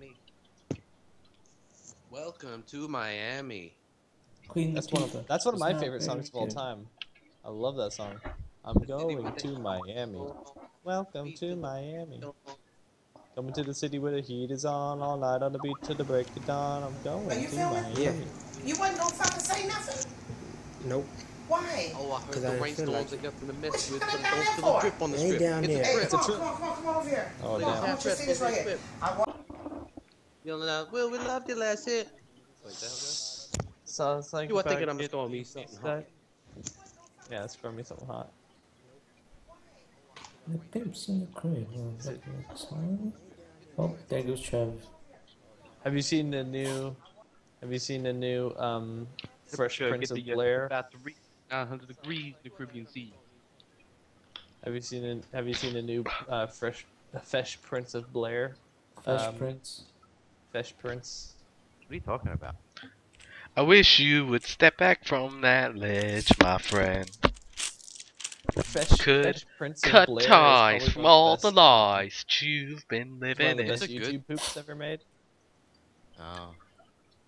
Miami. Welcome to Miami. Queen That's one of Latifah that's one of my favorite songs of all time. I love that song. I'm going to Miami. Welcome to Miami. Coming to the city where the heat is on all night on the beach till the break of dawn. I'm going Are you to filming? Miami. Yeah. You wasn't gonna fucking say nothing. Nope. Why? Oh, I heard the I rainstorms like they got from the What mist. you With coming some down don't there the for? drip on the Hey, strip. down It's there. Hey, come on, come on, come on, come on over here. Oh, Look, damn. I want you to see this right here. I want Yelling out, Will, we loved you last hit. Like that, So it's like You are if I thinking I'm get throwing me something hot. Yeah, it's from me something hot. The pimps in the crib. Oh, there goes Trev. Have you seen the new? Have you seen the new um, Fresh Sure, Prince of the, uh, Blair? About three, 900 degrees in the Caribbean Sea. Have you seen? the- Have you seen the new uh, Fresh Fresh Prince of Blair? Fresh Um, Prince. Fresh Prince. What are you talking about? I wish you would step back from that ledge, my friend. Fresh, Could Fresh Prince Cut Blair ties from one all the the lies you've been living It's one of the best Is it good? YouTube poops ever made. Oh.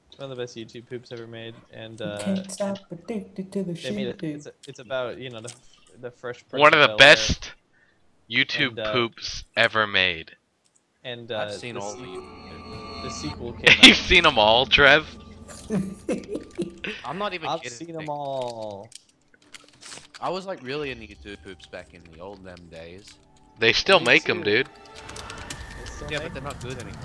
It's one of the best YouTube poops ever made, and uh, can't stop addicted to the made shit. it. It's, it's about you know the the Fresh Prince. One of the Bel-Air, best YouTube And, uh, poops ever made. And uh, I've seen the all se- of you. The sequel came You've seen them all, Trev? I'm not even I've kidding. seen them all. I was like really into YouTube poops back in the old them days. They still Me make them, dude. Yeah, make but they're not good anymore.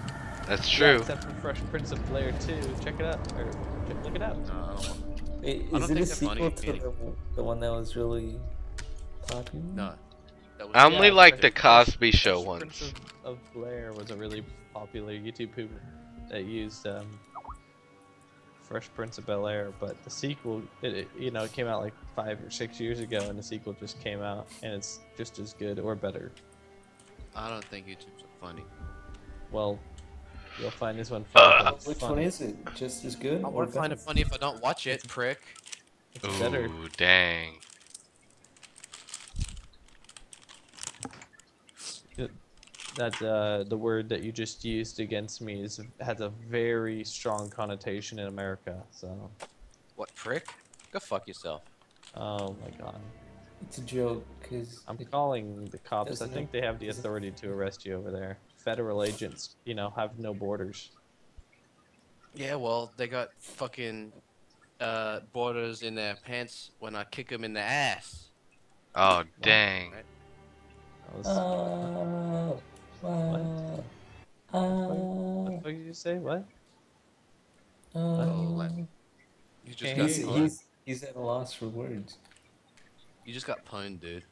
That's Yeah, true. except for Fresh Prince of Blair 2. Check it out. Or check, look it out. No, I don't want. Wait, I is don't it a think they're funny sequel to the, the one that was really popular? No. Was I only Yeah, like the Cosby Show Fresh ones. Prince of, of Blair was a really popular YouTube poop that used um, Fresh Prince of Bel Air, but the sequel, it, it you know, it came out like five or six years ago, and the sequel just came out, and it's just as good or better. I don't think YouTube's funny. Well, you'll find this one Uh, funny. Which funny. one is it? Just as good? I or want to find it funny if I don't watch it, prick. It's better. Ooh, dang. That uh, the word that you just used against me is has a very strong connotation in America. So, What prick? Go fuck yourself. oh my god, It's a joke, because I'm calling the cops. I think it- they have the authority to arrest you over there. Federal agents, you know, have no borders. Yeah, well, they got fucking uh, borders in their pants when I kick them in the ass. Oh, dang. Right? That was, Oh, wow. what the Oh, fuck did you say? What? oh. let- You just got He's, pwned. he's, he's at a loss for words. You just got pwned, dude.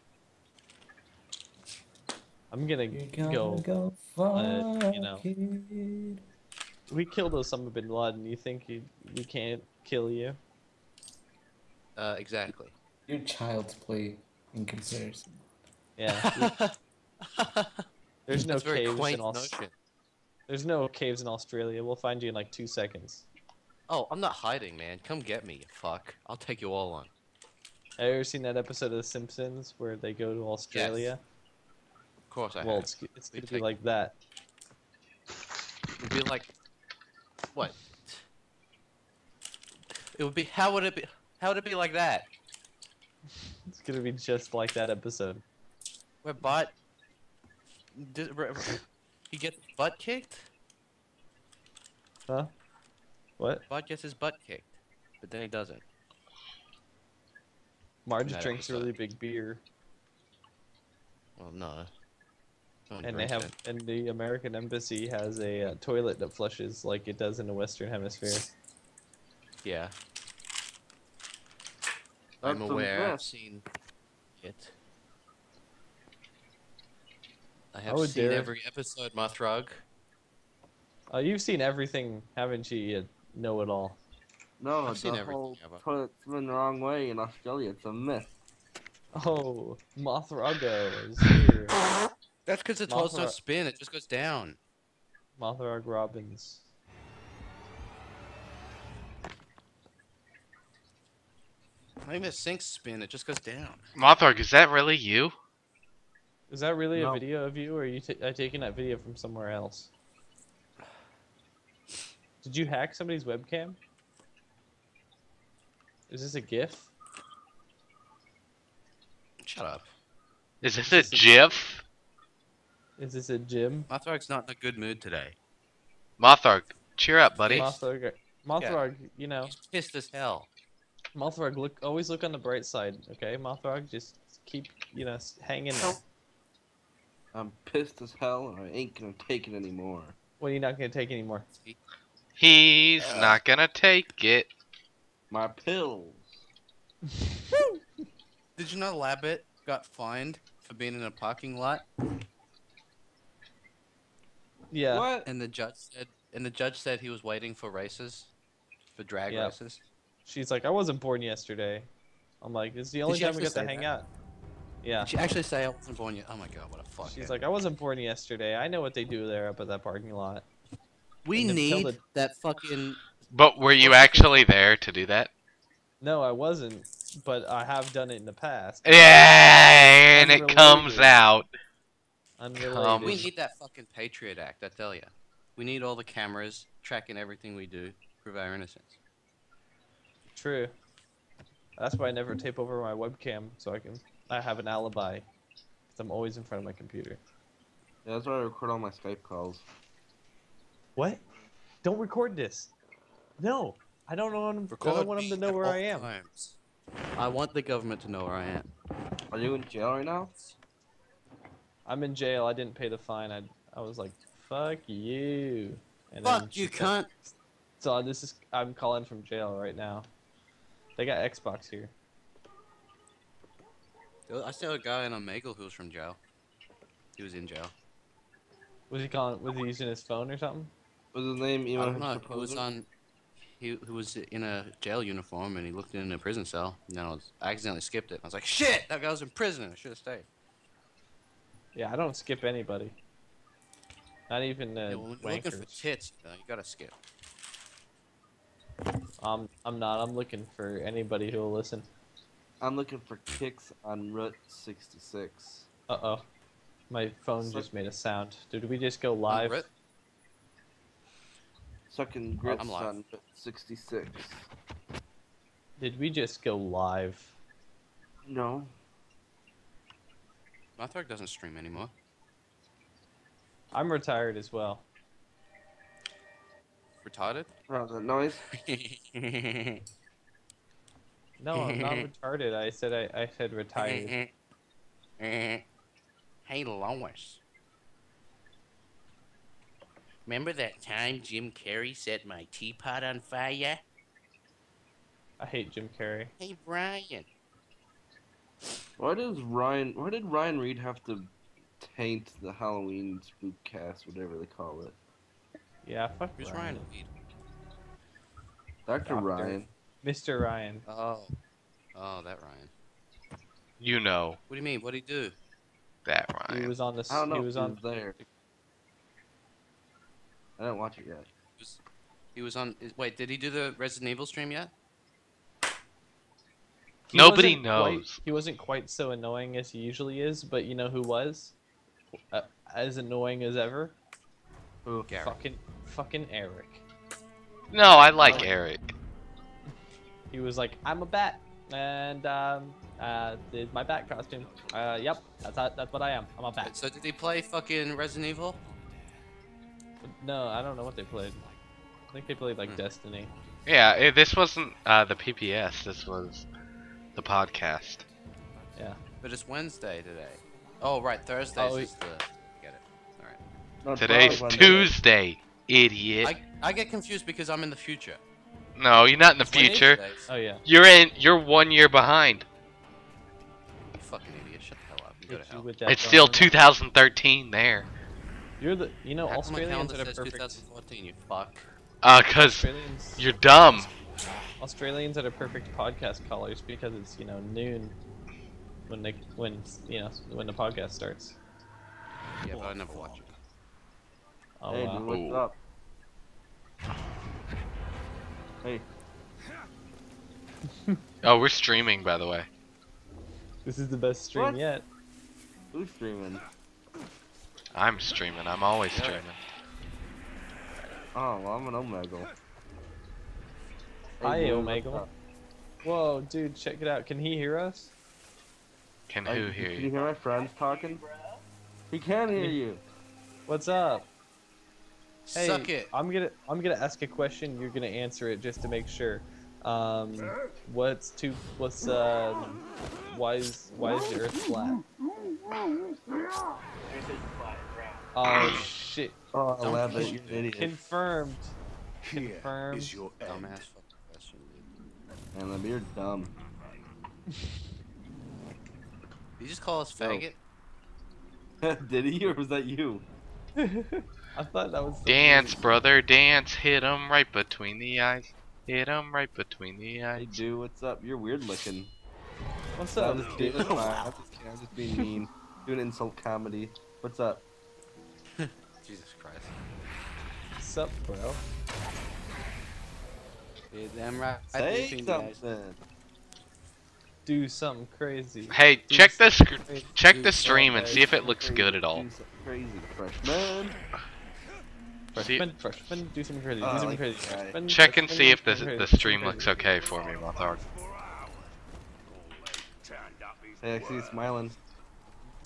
I'm gonna You're gonna go. go far, uh, you know. kid. We killed Osama bin Laden. You think you, we can't kill you? Uh, exactly. You're child's play in comparison. Yeah. There's no very caves in quaint Aus- notion. There's no caves in Australia. We'll find you in like two seconds. Oh, I'm not hiding, man. Come get me, you fuck. I'll take you all on. Have you ever seen that episode of The Simpsons where they go to Australia? Of course I Well, have. it's, it's We gonna be like that. It would be like, what? It would be. How would it be? How would it be like that? It's gonna be just like that episode. Where Bot, did, r- r- he gets butt kicked. Huh? What? Bot gets his butt kicked, but then he doesn't. Marge That drinks episode. really big beer, Well, no. No and they have, it. and the American embassy has a uh, toilet that flushes like it does in the Western Hemisphere. Yeah. I'm aware. I've seen it. I I have would seen dare- every episode, Mothrog. Oh, uh, you've seen everything, haven't you? You know it all. No, I've seen the everything, whole have I? toilet spin the wrong way in Australia. It's a myth. Oh, Mothrago is here. That's because the toilets don't spin; it just goes down. Mothrog Robbins. Not even a sink spin; it just goes down. Mothrog, is that really you? Is that really No. a video of you, or are you t- taking that video from somewhere else? Did you hack somebody's webcam? Is this a GIF? Shut up. Is this a GIF? Is this a gym? Mothrog's not in a good mood today. Mothark, cheer up, buddy. Mothrog, Mothrog, you know, He's pissed as hell. Mothrog, look, always look on the bright side, okay? Mothrog, just keep, you know, hanging hang there. I'm pissed as hell and I ain't gonna take it anymore. What are you not gonna take anymore? He's not gonna take it. My pills. Did you know Labbit got fined for being in a parking lot? Yeah. What? And the judge said, and the judge said he was waiting for races, for drag Yeah. races. She's like, I wasn't born yesterday. I'm like, it's the only she time we actually got to say hang that? out. Yeah. Did she actually say I wasn't born yet? Oh my god, what a fuck. She's like, I wasn't born yesterday. I know what they do there up at that parking lot. we and need the- that fucking. But were you What's actually there to do that? No, I wasn't, but I have done it in the past. Yeah, and it comes out. Unrelated. We need that fucking Patriot Act, I tell ya. We need all the cameras tracking everything we do, prove our innocence. True. That's why I never tape over my webcam, so I can I have an alibi. Cause I'm always in front of my computer. Yeah, that's why I record all my Skype calls. What? Don't record this. No, I don't want him. I Record don't want him to know where I am. times. I want the government to know where I am. Are you in jail right now? I'm in jail. I didn't pay the fine. I I was like, fuck you. And then Fuck you, said- cunt! So this is I'm calling from jail right now. They got Xbox here. I saw a guy in Omegle who was from jail. He was in jail. Was he calling? Was he using his phone or something? Was his name I Emo don't know. He was on. He, he was in a jail uniform and he looked in a prison cell. And then I, was, I accidentally skipped it. I was like, shit, that guy was in prison. I should have stayed. Yeah, I don't skip anybody. Not even uh, Yeah, well, you're looking for tits, you, know, you gotta skip. Um, I'm not. I'm looking for anybody who will listen. I'm looking for kicks on Route 66. Uh oh. My phone So- just made a sound. Did we just go live? Rit? Sucking grits I'm live. on Route 66. Did we just go live? No. Mothra doesn't stream anymore. I'm retired as well. Retarded? Oh, that noise? No, I'm not retarded. I said I, I said retired. hey, Lois. Remember that time Jim Carrey set my teapot on fire? I hate Jim Carrey. Hey, Brian. Why does Ryan? Why did Ryan Reed have to taint the Halloween spookcast, whatever they call it? Yeah, fuck Who's Ryan. Ryan Reed? Dr. Doctor. Ryan. Mr. Ryan. Oh. Oh, that Ryan. You know What do you mean? What'd he do? that Ryan. He Ryan. was on the. s- I don't know He if was he on. was there. I didn't watch it yet. He was, he was on. is- Wait, did he do the Resident Evil stream yet? He Nobody wasn't quite- knows. he wasn't quite so annoying as he usually is, but you know who was? Uh, as annoying as ever? Who? Fucking, fucking Eric. No, I like Eric. He was like, "I'm a bat, and um, uh, this is my bat costume. Uh, yep, that's how, that's what I am. I'm a bat." So did he play fucking Resident Evil? No, I don't know what they played. I think they played like Hmm. Destiny. Yeah, eh, this wasn't uh, the PPS. This was the podcast. Yeah. But it's Wednesday today. Oh right, Thursday Oh, is the. Get it. All right. No, Today's Tuesday, idiot. I I get confused because I'm in the future. No, you're not in the future. Oh yeah. You're in. You're one year behind. You fucking idiot! Shut the hell up. You go to hell. with that It's still 2013 there. You're the. You know, How Australians calendar that are says perfect. 2014? You fuck. Uh, cause Australians. you're dumb. Australians that are perfect podcast callers because it's you know noon when they when you know when the podcast starts. Yeah, but I never watch it. Oh Hey, wow. dude, what's Ooh. up? Hey, Oh, we're streaming, by the way. This is the best stream What? yet. who's streaming? I'm streaming. I'm always Yeah. streaming. Oh, well, I'm an Omegle. Hi, dude, what's Omegle. Whoa, dude, check it out. Can he hear us? Can Like, who hear Can you you? hear my friends talking? He can hear you. What's up? Hey, Suck it. I'm gonna I'm gonna ask a question. You're gonna answer it just to make sure. Um, what's two? What's uh? Why is why is the Earth flat? Oh shit! Oh, I Don't love push it. You're it. an idiot. Confirmed. Confirmed. your dumbass fucking question, dude. Man, Lem, you're dumb. Did you just call us faggot? Did he, or was that you? I thought that was. the Dance, movie. brother, dance. Hit him right between the eyes. Hit him right between the Hey, eyes. dude, what's up? You're weird looking. What's I'm up, just kidding. dude? I'm just kidding. I'm just being mean. Doing insult comedy. What's up? Jesus Christ. What's up, bro? Did them right Say between the eyes. something. Do something crazy. Hey, Do check the something sc- crazy. check the stream and see if it crazy. looks good at all. Do crazy, freshman. See- Freshman, freshman, do something crazy. Oh, Do something like crazy. this guy. Freshman, Check and see if the the stream looks okay for me, Mothard. Hey, I see you smiling.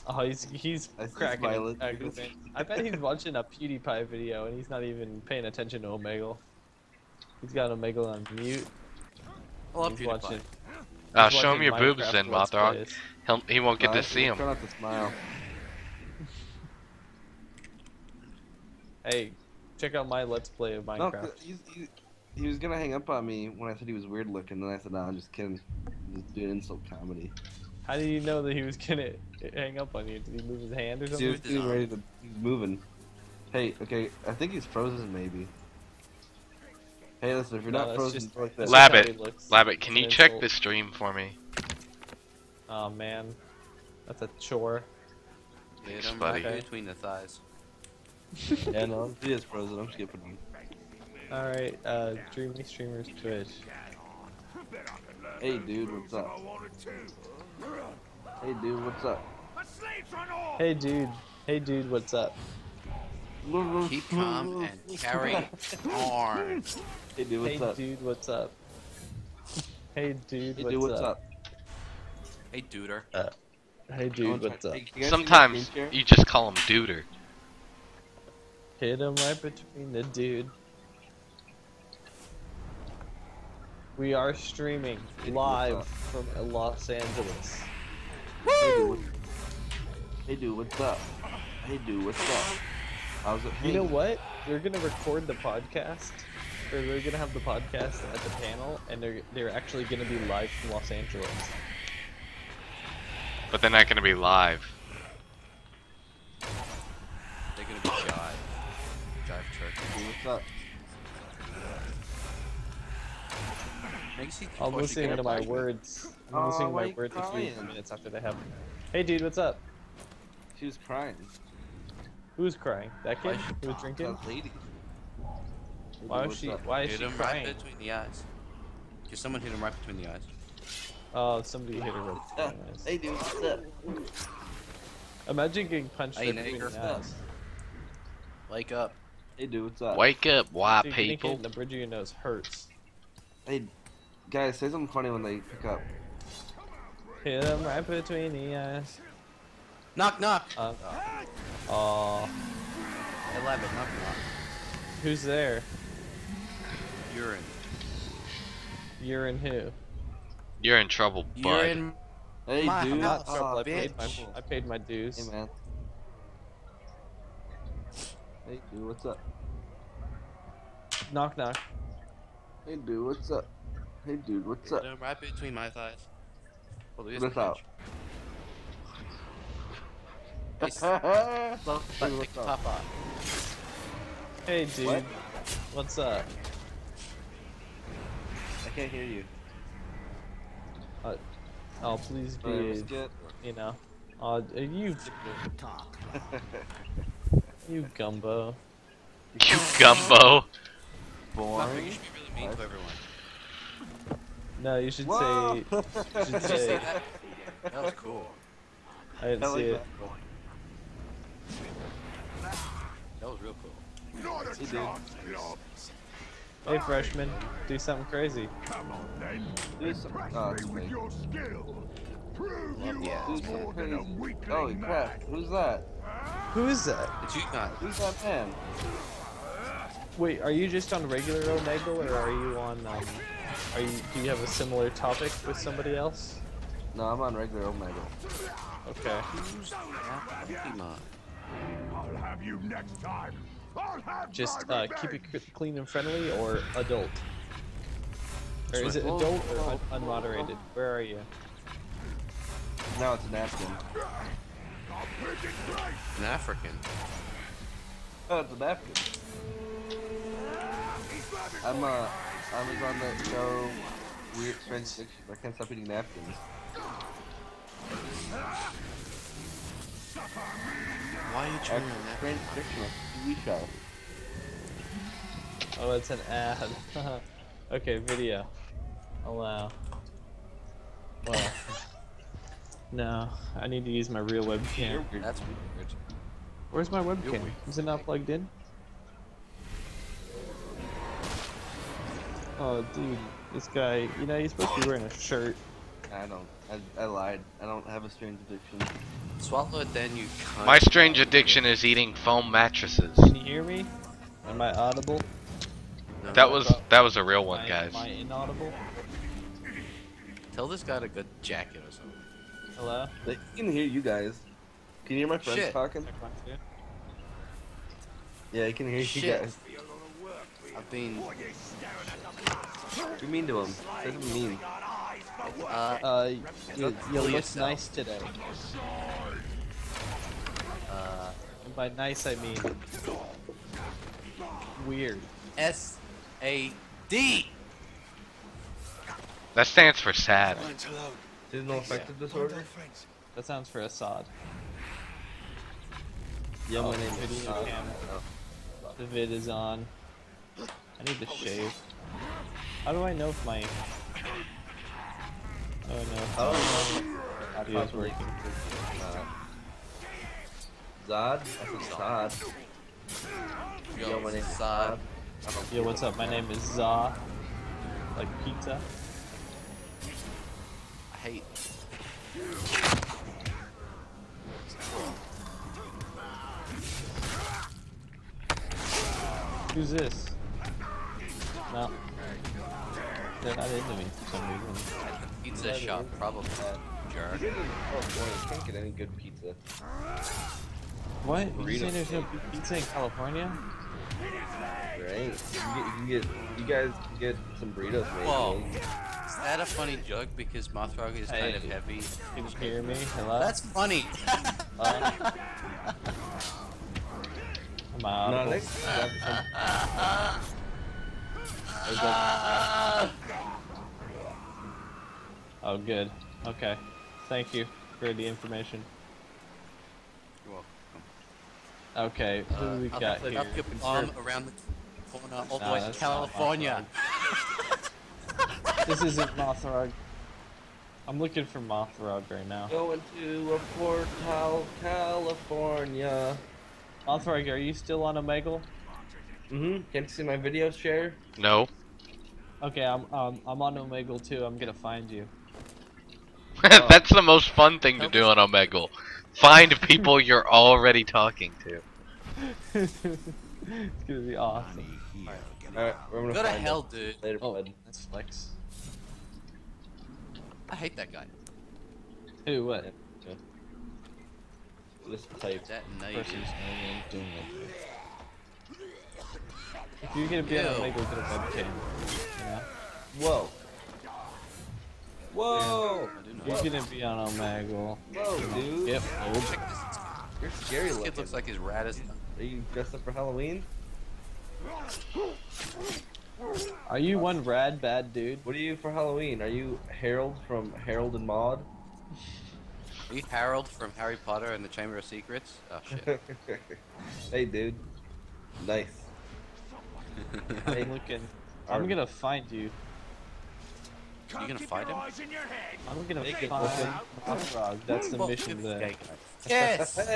Oh, he's he's I cracking. Violet. it, cracking it. I bet he's watching a PewDiePie video and he's not even paying attention to Omegle. He's got Omegle on mute. I love he's PewDiePie. watching. Uh, he's show him watching your boobs then, Let's Mothard. He'll, he won't get Uh, to see Try not to smile. Hey, check out my Let's Play of No, Minecraft. he's, he, he was gonna hang up on me when I said he was weird looking. Then I said, "No, I'm just kidding. I'm just doing insult comedy." How do you know that he was gonna hang up on you? Did he move his hand or He something? was getting ready to. He's moving. Hey, okay, I think he's frozen. Maybe. Hey, listen, if you're No, not frozen, just- like that's this. just how Labbit. Labbit, can you an check insult. the stream for me? Oh man, that's a chore. Did Thanks, buddy. right between the thighs. Yeah, no, he is frozen. I'm skipping him. All right, uh, Dreamy Streamers Twitch. Hey, dude, what's up? Hey, dude, what's up? Hey dude, hey dude, what's up? Keep calm and carry on. Hey, dude, what's hey up? dude, what's up? Hey dude, Hey, what's, dude, what's up? up? Hey, duder. Hey dude, what's up? Hey, can you guys see my Sometimes you just call him Duder. Hit him right between the dude. We are streaming live from Los Angeles. Hey, dude, Hey, dude, what's up? Hey, dude, what's up? How's it? You know what? They're gonna record the podcast, or they're gonna have the podcast at the panel, and they're they're actually gonna be live from Los Angeles. But they're not going to be live. What's up? I'm before oh, listening to my words. I'm Aw, listening to my you words a few minutes after they happen. Hey dude, what's up? She was crying. Who's crying? That kid Why- who was drinking? That lady. Why was she? up? Why is Hit she him crying? right between the eyes. Cause someone hit him right between the eyes. Oh, somebody hit her with What's the eyes. Hey, dude, what's up? Imagine getting punched Hey, right between the eyes. Wake up. Hey, dude, what's up? Wake up, white Dude, people. the bridge of your nose hurts. Hey, guys, say something funny when they pick up. Hit him right between the eyes. Knock knock. Uh, Aw, Eleven. Knock knock. who's there? Urine. You're in who? You're in trouble, You're bud. in. Hey, My dude. house. Not trouble. Aw, I paid my. I paid my dues. Hey, man. Hey, dude, what's up? Knock knock. Hey, dude, what's up? Hey, dude, what's Hit up? him right between my thighs. Well, there is What's a up? Hey, s- hey, Butt what's up? Hey dude, What? what's up? I can't hear you. Oh please be, Alright, let's get. you know. Uh, you you gumbo. You gumbo. Fuck, you should be really mean to everyone. No, you should Whoa! say. You should Did you see say. that? That was cool. I didn't I see like it. that. That was real cool. He did. Hey, freshman, do something crazy. Come on then. Do some. Oh, it's me. Yeah. Do some crazy. Holy crap! Who's that? Who is that? Did you not? Who's that man? Wait, are you just on regular Omegle, or are you on? Um, are you? Do you have a similar topic with somebody else? No, I'm on regular Omegle. Okay. Who's that Pokemon? I'll have you next time. I'll have Just my uh, keep it clean and friendly, or adult. Or is it Oh, adult or oh, un- unmoderated? Where are you? Now it's a napkin. An African. Oh, it's a napkin. I'm uh, I was on that show, Weird Strange Addiction. I can't stop eating napkins. Why are you Act- trying that? Strange Addiction, a TV show. Oh, it's an ad. okay, video. Allow. Well. No, I need to use my real webcam. That's weird. Where's my webcam? Is it not plugged in? Oh, dude, this guy. You know, he's supposed to be wearing a shirt. I don't. I, I lied. I don't have a strange addiction. Swallow it then, you cunt. My strange addiction is eating foam mattresses. Can you hear me? Am I audible? No, That was that was a real one, I- guys. Am I inaudible? Tell this guy to good jacket or something. Hello? They can hear you guys. Can you hear my friends Shit. talking? Check one, two. Yeah, I can hear you guys. I've been. Be mean to him. Say something mean. Uh, Uh, you, you look yourself. nice today. uh, And by nice, I mean weird. S A D. That stands for sad. Seasonal affective disorder? That sounds for Assad. Yeah, Oh, my name is video oh. The vid is on. I need to shave. How do I know if my... How do I know if Oh, my audio is working? Uh, Zod? I Zod. Yo, my name's Zod. Zod. Yo, what's up? My name is Za. Like pizza. I hate. Who's this? No. They're not into me for some reason. Pizza shop, probably. Jerk. Oh boy, you can't get any good pizza. What? You saying there's no pizza in California? Right? You get, you get, you guys get some burritos made. Whoa. Is that a funny joke? Because Mothra is kind of heavy. Can you hear me? Hello? That's funny. Uh, am I No, next. Oh, good. Okay. Thank you for the information. You're welcome. Okay, who Uh, we I'll got here? up your arm around the corner all the way to California. This isn't Mothrog. I'm looking for Mothrog right now. Going to a Portal, California. Mothrog, are you still on Omegle? Mm-hmm. Can't you see my video share? No. Okay, I'm um, I'm on Omegle too. I'm gonna find you. That's the most fun thing to do on Omegle. Find people you're already talking to. it's gonna be awesome. Alright, we're gonna Go to hell, it. dude. Later, Oh, bud. that's flex. I hate that guy. Who? What? This type. That Person's name and doing it. If you're gonna be on Ew. Omegle, get a webcam. You know? Whoa. Whoa. I do know. You're gonna be on Omegle. Whoa, dude. Yep. Nope. You're scary This looking. kid looks like he's rad as Are you dressed up for Halloween? Are you one rad bad dude? What are you for Halloween? Are you Harold from Harold and Maude? Are you Harold from Harry Potter and the Chamber of Secrets? Oh shit. hey, dude. Nice. Hey, I'm looking. I'm gonna find you. You gonna fight him? I'm gonna Make find listen. Mothra. That's the mission it's today. gay guy. Yes!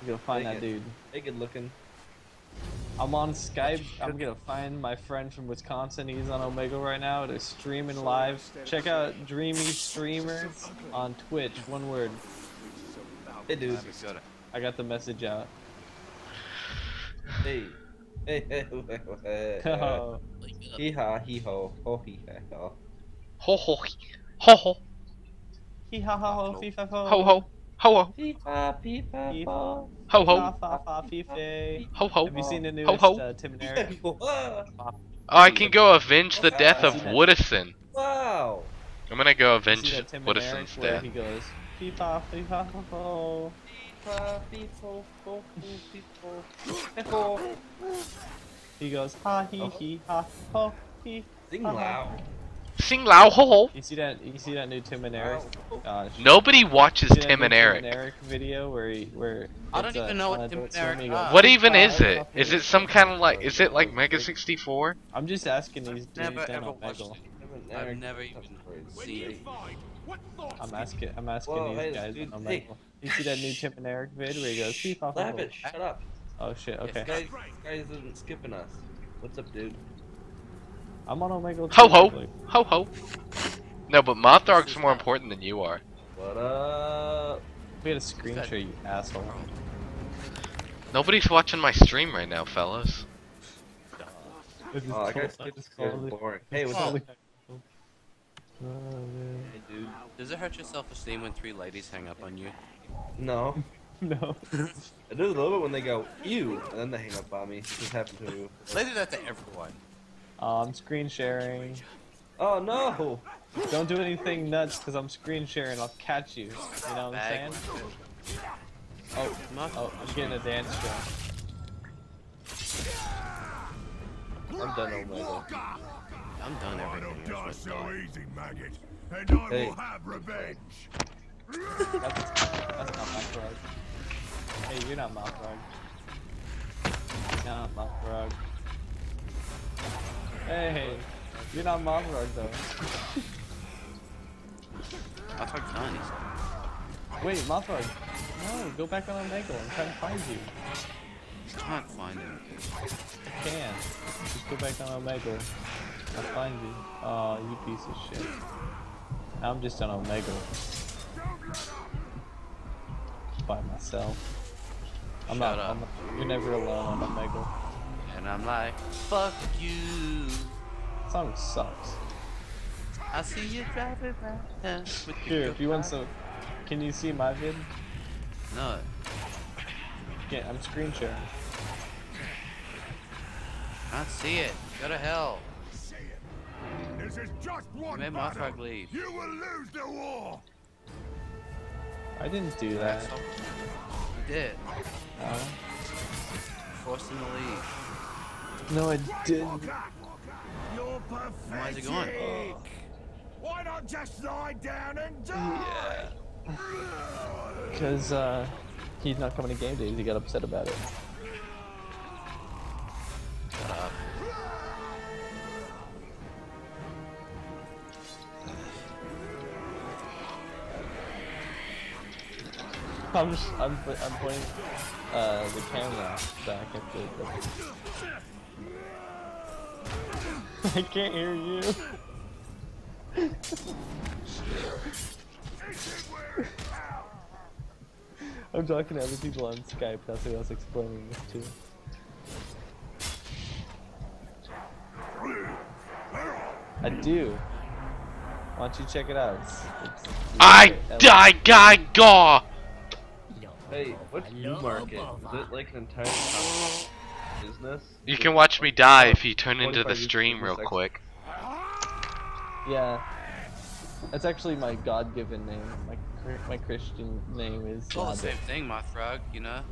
I'm gonna find Make that it. dude. Hey, good looking. I'm on Skype. I'm gonna find my friend from Wisconsin. He's on Omegle right now. They're streaming live. Check out Dreamy Streamers on Twitch. One word. Hey, dude. That'd be good. I got the message out. Hey. Hey, hey, hey, hey, hey. Oh, Hee haw, hee ho, ho hee ha ho. Ho ho ho ho hee ha ha ho, fee fa fo. ho ho ho ho Hee ha, pee fa Hee fo. ho Fa ho fa fa fee ho ho. Have you seen the Ho, newest ho. uh, Tim and Eric? Oh, I can go avenge the death of Woodison. Wow. I'm gonna go avenge see that Tim and Eric Woodison's death. he goes fee fa fee fa fa fo. Fa, fee, fo, fo, foo, fee, fo, fe, fo. He goes ha he he ha ho he. Sing ha, ha. loud. Sing loud ho ho. You see that? You see that new Tim and Eric? Gosh. Nobody watches Tim and Eric. Tim and Eric video where he where. I don't it's, uh, even know what Tim and Eric swim, goes, What even "Fee, is it? Is it? fa, Is fee, it some kind of like? Is it like Mega 64? I'm just asking these dudes Never ever watched Megal. it. I've never even seen. What thoughts I'm asking. I'm asking Whoa, these hey, guys dude, on hey. Megal. You see that new Tim and Eric vid where he goes fee fa fa Laugh it, shut up. Oh shit. Okay. guy, this guy isn't skipping us. What's up, dude? I'm on Omegle. Ho too, ho like- ho ho. No, but Mothrog's more important than you are. What up? We had a screen share, you asshole. Nobody's watching my stream right now, fellas. Oh, I guess this guy's boring. Hey, what's oh, up? Hey, dude. Does it hurt your self-esteem when three ladies hang up on you? No. No. I do a little bit when they go, ew, and then they hang up on me. This happened to me. They do that to everyone. I'm screen sharing. Oh, no! Don't do anything nuts because I'm screen sharing. I'll catch you. You know what I'm saying? Oh, oh, I'm getting a dance show. I'm done Omegle. I'm done everything. don't die else with so easy, maggot. And I Hey. will have revenge. That's, that's not Mothra. Hey, you're not Mothra. You're not Mothra. Hey, you're not Mothra though. I talked done. Wait, Mothra. No, go back on Omegle. I'm trying to find you. can't find him. I can. Just go back on Omegle. I'll find you. Oh, you piece of shit. I'm just on Omegle. By myself. I'm Shut not, up. I'm. You're never alone on Omegle. And I'm like, fuck you. Song sucks. I see you driving round with Here, if you want some, can you see my vid? No, Can't. I'm screen sharing. can't see it. Go to hell. See it. This is just one made battle. Mothra leave. You will lose the war. I didn't do that. You did. No, Forced him to leave. No I didn't. You're Why is he going? Why not just lie down and die? Cause uh, he's not coming to game days. He got upset about it. Shut up. I'm just, I'm, I'm pointing uh, the camera back at the. The... I can't hear you. I'm talking to other people on Skype. That's who I was explaining this to. I do. Why don't you check it out? It's, it's, I die guy gaw. Hey, what's Newmarket? Is it like an entire town business? You can watch me die if you turn into the stream real seconds. quick. Yeah. That's actually my God-given name. My my Christian name is. It's all the same thing, Mothra, you know?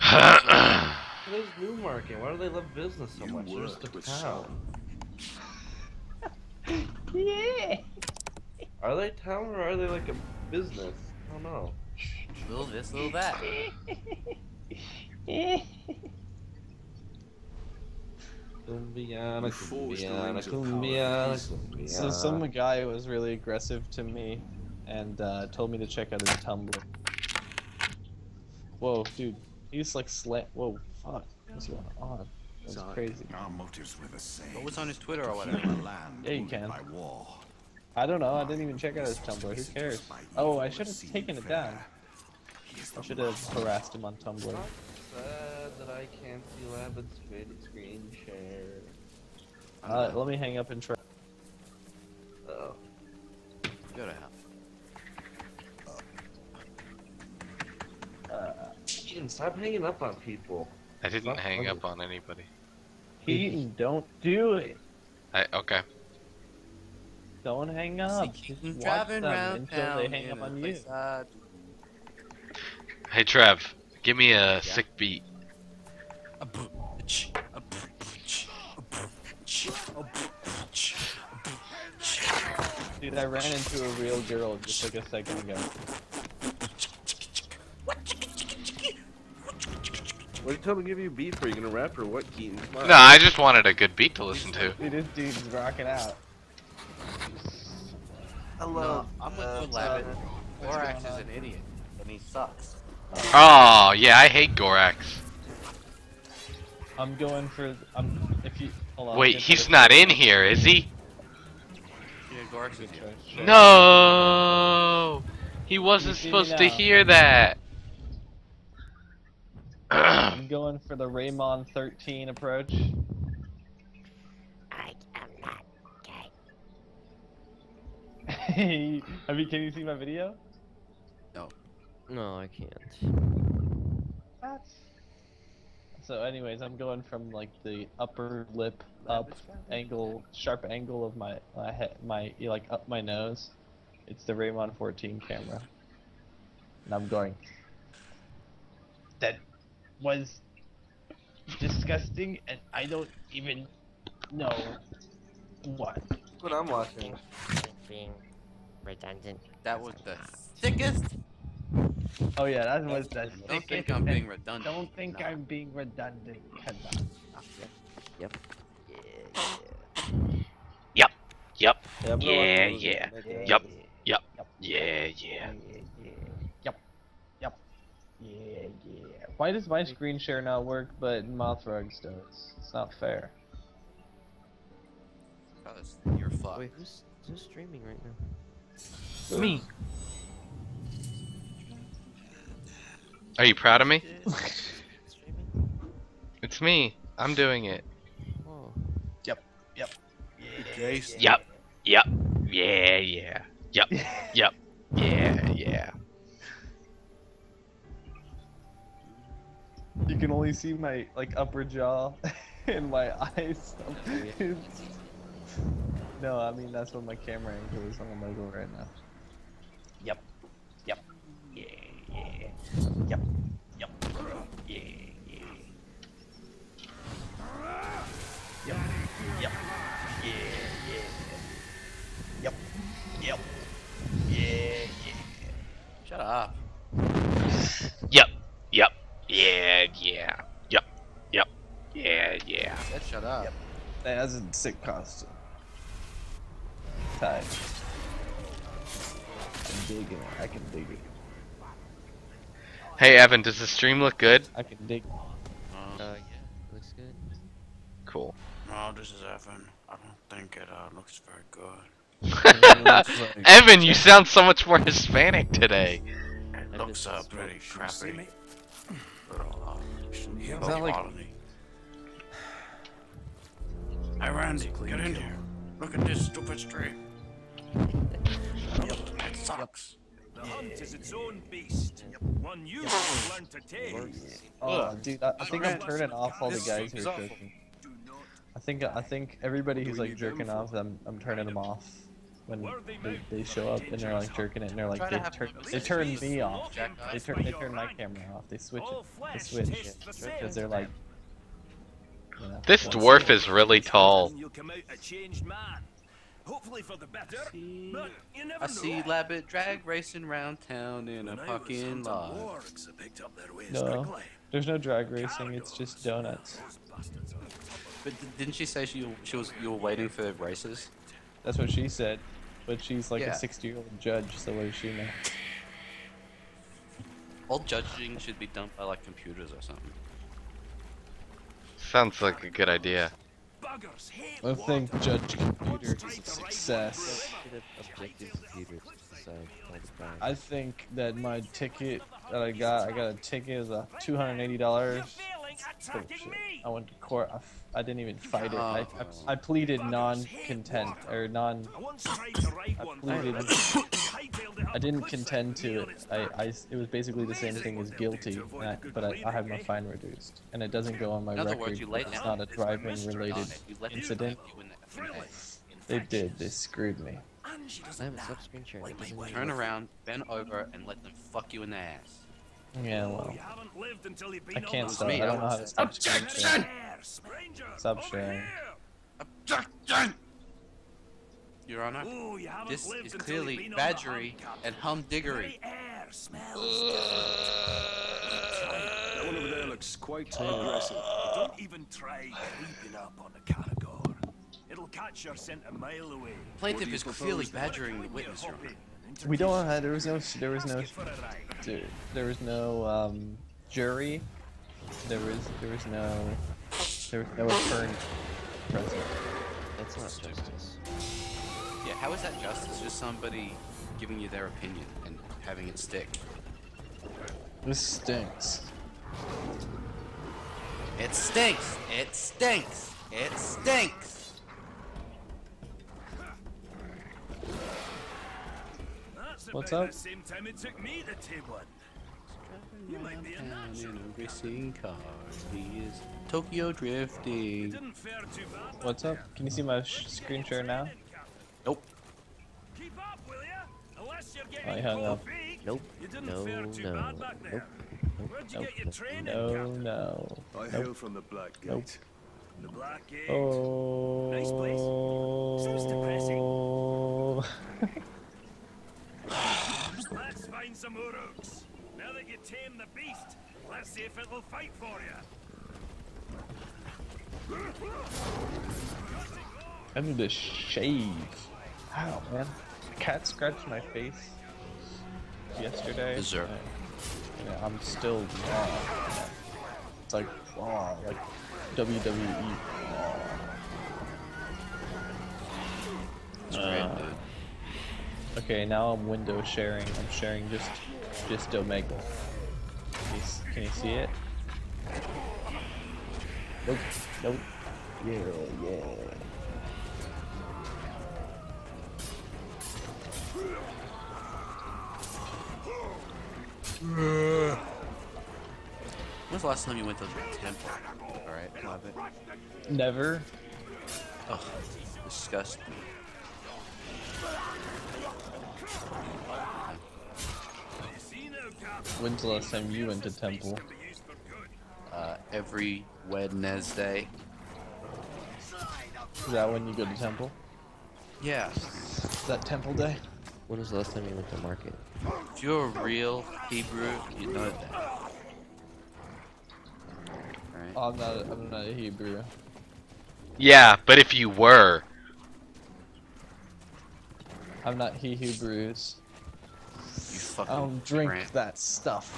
What is Newmarket? Why do they love business so much? They're just a town. Yeah. Are they town or are they like a business? I don't know. Little this, little that. Cumbiana, cumbiana, cumbiana, cumbiana. So some guy was really aggressive to me, and uh, told me to check out his Tumblr. Whoa, dude, he's like sla- Whoa, fuck is going on? That's Son. crazy. Our motives were the same. What was on his Twitter or whatever? Yeah, you ruled can. by war. I don't know. I didn't even check out his Tumblr. Who cares? Oh, I should have taken it down. I should have harassed him on Tumblr. Sad that I can't see Labbit's vid screen share. Uh, let me hang up and try. Oh. Go to hell. Keaton, stop hanging up on people. I didn't Fuck, hang okay. up on anybody. Keaton, don't do it. I okay. Don't hang See up. Just Keaton watch them until they hang up on you. place Hey Trev, give me a sick beat. A boo- a ch- a boo- a boo- ch- a boo- ch- a boo- ch- Dude, I ran into a real girl just like a second ago. What did you tell me to give you a beat for? You gonna rap or what, Keaton? No, I just wanted a good beat to listen to. Dude, this dude's rocking out. No, I'm with uh, you, uh, Labbit. Borax is an idiot, and he sucks. Oh yeah, I hate Gorax. I'm going for. I'm. If you. Hold on. Wait, he's not in here, is he? Yeah, Gorax is here. Sure. No, he wasn't You see me supposed to hear that. I'm going for the Raymond 13 approach. I am not gay. Have you? Can you see my video? No, I can't. So, anyways, I'm going from like the upper lip up angle, sharp angle of my my head, my like up my nose. It's the Raymond 14 camera, and I'm going. That was disgusting, and I don't even know what. That's what I'm watching. Being redundant. That was the thickest. Oh yeah, that was the Don't think I'm being redundant. Don't think No. I'm being redundant. Cause Yep. Yep. Yeah, I'm gonna Yeah, yeah. those. Yep. Yep. Yeah, yeah. Yep. Yep. Yeah, yeah. Why does my screen share not work, but Mothrugs does? It's not fair. Because you're fucked. Wait, who's who's streaming right now? Me. Are you proud of me? It's me. I'm doing it. Oh. Yep. Yep. Yep. Yeah, yeah. Yep. Yep. Yeah, yeah. You can only see my like upper jaw and my eyes. no, I mean that's what my camera angle is on the Mogul right now. Yep. Yep. Yeah. Yeah. Yep. Yep. Yeah. Yeah. Yep. Yep. Yeah. Yeah. Yep. Yep. Yeah. Yeah. Shut up. Yep. Yep. Yeah, yeah. Yep. Yep. Yeah, yeah. I said shut up. That has a sick costume. Tight. I'm digging it. I can dig it. Hey Evan, does the stream look good? I can dig. Uh, yeah, looks good. Cool. No, this is Evan. I don't think it uh, looks very good. Evan, you sound so much more Hispanic today. It I looks uh, pretty crappy. Little, uh, Yeah, low that like- quality. Hey Randy, get in here. Look at this stupid stream. It sucks. The hunt is its own beast. One you must learn to tame. Oh, dude, I, I think I'm turning off all the guys who is are awful. jerking. I think I think everybody who's like jerking off, I'm I'm turning them off when they, they show up and they're like jerking it and they're like they turn they turn me off. They turn they turn my camera off. They switch it. They switch tastes the same because they're like. you know, This dwarf is really tall. Hopefully for the better. But you never I see. Labbit drag racing round town in a When I was fucking hunting lodge. wargs, picked up their ways No. quickly. There's no drag racing. It's just donuts. Those bastards are But didn't she say she she was you were waiting for races? That's what she said. But she's like Yeah. a 60 year old judge, so what does she know? All judging should be done by like computers or something. Sounds like a good idea. Buggers hate I think water. Judge Computer is a success. Get an objective computer to decide all the crime. I think that my ticket that I got, I got a ticket is a two hundred eighty dollars. You're failing attacking me. I went to court. I, f- I didn't even fight it. I, I, Oh. I pleaded non-content or non. I once tried to write I one. pleaded. but hightailed it I didn't contend to it. nearest I, man. I s- it was basically the same thing as guilty, I, but I, I have my fine reduced, and it doesn't go on my other record. words, you laid It's not a driving mystery on related it. You let them incident. fuck you in the effing head. They did. They screwed me. I have a screen share. Turn around, bend over, and let them fuck you in the ass. Yeah, well, you haven't lived until you've I can't stop. me, I I don't know how to stop screen sharing. Stop sharing. Objection! Your Honor, Oh, you this is clearly been badgery and humdiggery. Air smells That one over there looks quite aggressive. Don't even try creeping up on the Caragor. It'll catch your scent a mile away. Plaintiff is clearly badgering the witness, Your Honor. We don't have. There was no. There was no. Ask it for a ride. There, there was no um, jury. There was. There was no. There was no attorney present. That's not justice. Yeah, how is that justice? Just somebody giving you their opinion and having it stick. This stinks. It stinks! It stinks! It stinks! What's up? the same time it took me to take one. You might be a natural. in a racing car, he is Tokyo drifting. Didn't fare too bad. What's up? Can you see my sh screen share now? Nope. Keep up, will ya? Unless you're I hung up. feet. Nope. You didn't No, fare too no. bad back Nope. there. Nope. Where'd you Nope. get your training, No, Captain? no. I Nope. hail from the Black Gate. Nope. The Black Gate. Oh. Nice place. Sounds Let's find some Uruks. Now that you tame the beast, let's see if it'll fight for you. I need to shave. Ow, man. A cat scratched my face yesterday. Deserve. and- and I'm still raw. It's like raw, like WWE raw. It's Uh, great, dude. Okay, now I'm window sharing. I'm sharing just just Omegle. Can you, can you see it? Nope. Nope. Yeah, yeah. When's the last time you went to the temple? Alright, love it. Never. Ugh, disgust When's the last time you went to temple? Uh, every Wednesday. Is that when you go to temple? Yeah. Is that temple day? When was the last time you went to market? If you're a real Hebrew, you know that. Right? Oh, I'm not. I'm not a Hebrew. Yeah, but if you were, I'm not he Hebrews. Fucking I don't drink Grant. that stuff.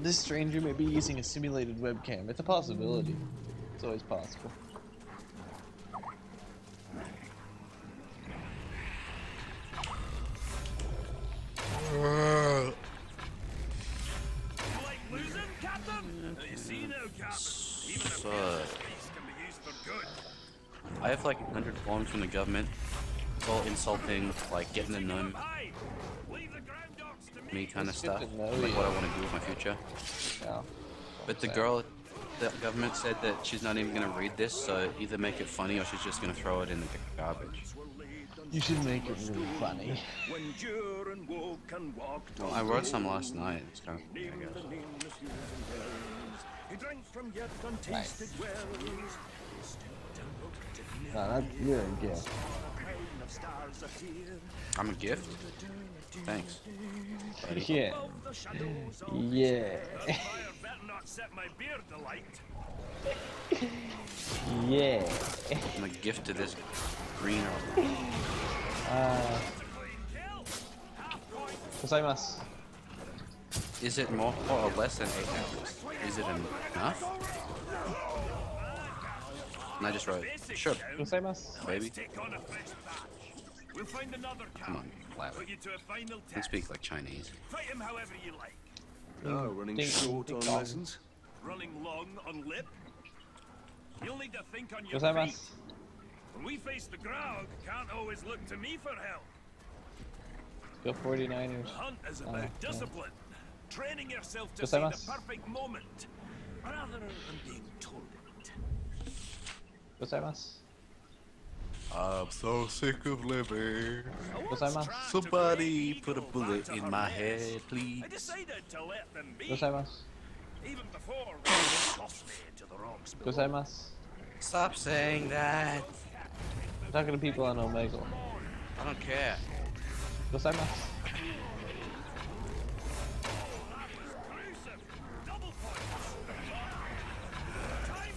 This stranger may be using a simulated webcam. It's a possibility. It's always possible. Like losing, Captain? You see now, Captain. Even a So, beast can be used for good. I have like 100 forms from the government. All insulting, like getting to know me. kind of stuff. Like what I want to do with my future. Yeah. But the girl, the government said that she's not even gonna read this, so either make it funny or she's just gonna throw it in the garbage. You should make it really funny. When Durin woke and walked Well, I wrote some last night. It's kind of funny, I guess. He drank from yet untasted wells. No, that's you're a I'm a gift. Thanks. buddy. Yeah. The shadows of Yeah. fire better not set my beard alight. Yeah. I'm a gift to this green. Uh. Gozaimasu. Is it more or less than eight hours? Is it enough? And I just wrote, sure, Gozaimasu. baby. We'll find another Come on, camp. lad. Put you to a final Can test. speak like Chinese. Fight him however you like. Oh, running Ding, short ding, on dong. lessons. Running long on lip. You'll need to think on your feet. Gozaimasu. When we face the Graug, can't always look to me for help. Go 49ers. Hunt is Oh, about yeah. discipline. Training yourself to see the perfect moment, rather than being told it. Gozaimasu. I'm so sick of living. I once Gozaimasu. Somebody put a bullet in my nest. head, please. I decided to let them be, Gozaimasu. even before they tossed me into the rocks below. Gozaimasu. Stop saying that. I'm talking to people on Omegle. I don't care. Gozaimasu.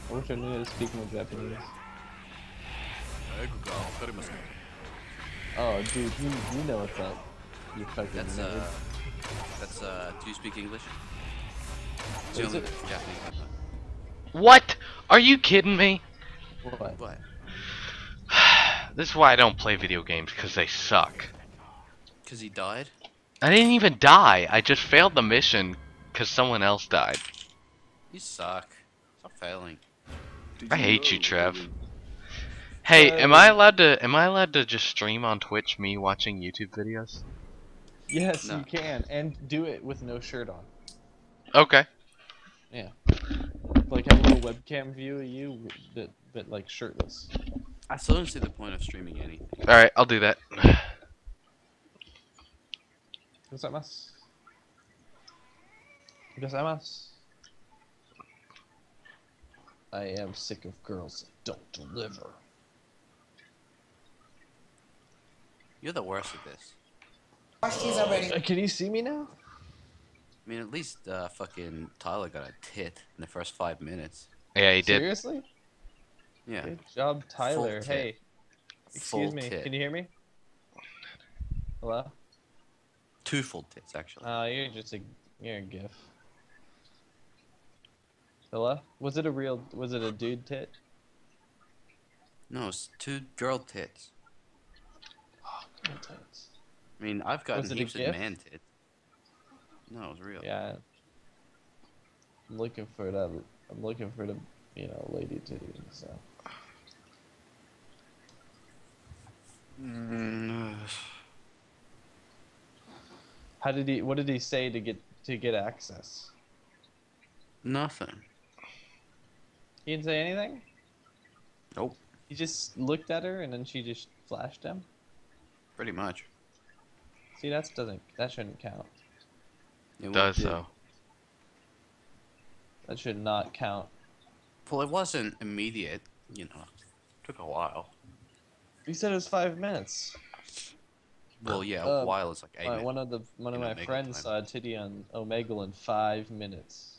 I wish I knew how to speak more Japanese. Oh, dude, you, you know what's up. You fucking That's nerd. uh, that's uh. Do you speak English? It's Is only it? Japanese What? Are you kidding me? What? What? This is why I don't play video games, because they suck. Cause he died. I didn't even die. I just failed the mission because someone else died. You suck. Stop failing. Did I hate you, know Trev. That- Hey, am Uh, I allowed to? Am I allowed to just stream on Twitch me watching YouTube videos? Yes, No. you can, and do it with no shirt on. Okay. Yeah. Like have a little webcam view of you, but, but like shirtless. I still don't see the point of streaming anything. All right, I'll do that. Gozaimasu. Gozaimasu. I am sick of girls that don't deliver. You're the worst at this. Wash already. Uh, can you see me now? I mean, at least uh, fucking Tyler got a tit in the first five minutes. Yeah, he did. Seriously? Yeah. Good job, Tyler. tit. Hey, excuse Full me. tit. Can you hear me? Hello? Two full tits, actually. Uh, you're just a you're a gif. Hello? Was it a real? Was it a dude tit? No, it's two girl tits. Girl tits. I mean, I've gotten Was it a heaps of man tits. No, it was real. Yeah. I'm looking for that. I'm looking for the, you know, lady titty. So. Mm, How did he? What did he say to get to get access? nothing. He didn't say anything. Nope. He just looked at her and then she just flashed him. Pretty much. See, that doesn't. That shouldn't count. It Does did- though. That should not count. Well, it wasn't immediate. You know, took a while. You said it was five minutes. Well, yeah, Uh, a while is like eight My- minutes. one of the one of my Omegle friends time. saw a titty on Omegle in five minutes.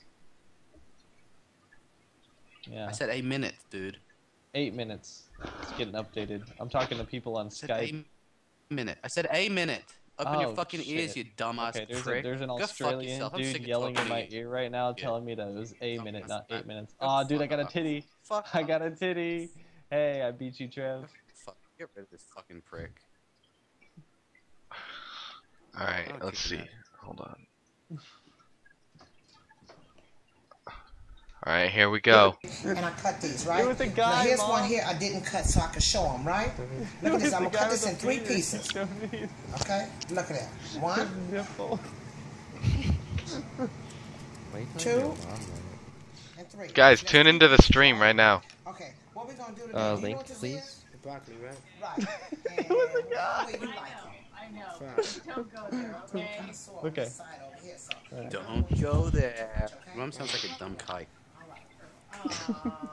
Yeah, I said eight minutes, dude. eight minutes. It's getting updated. I'm talking to people on I said Skype. A minute. I said a minute. Open your Oh, fucking ears, you dumbass Okay, there's, a, prick. there's an Go Australian yourself. I'm sick dude yelling in my ear right now, Yeah. telling me that it was a Fuck minute, myself. not eight minutes. Go Aw, dude, I got a titty. Fuck I got a titty. Hey, I beat you, Trev. Fuck, get rid of this fucking prick. All right, let's see. him Hold on. All right, here we go. And I cut these, right? was the now here's Mom. one here I didn't cut so I could show them, right? Look at this. I'm gonna cut this in three pieces. pieces. Okay? Look at that. One, Nipple. Why you telling Two. your mom that? and three. Guys, Let's tune do into the stream right? right now. Okay, what we gonna do today? Uh, you know link, what this please. is? Broccoli, right? Right. And it was a guy. Way you like. I know. Don't go there, okay? Kinda sore on Okay. this side over here, so- Don't go there. Your mom sounds like a dumb kike. Um,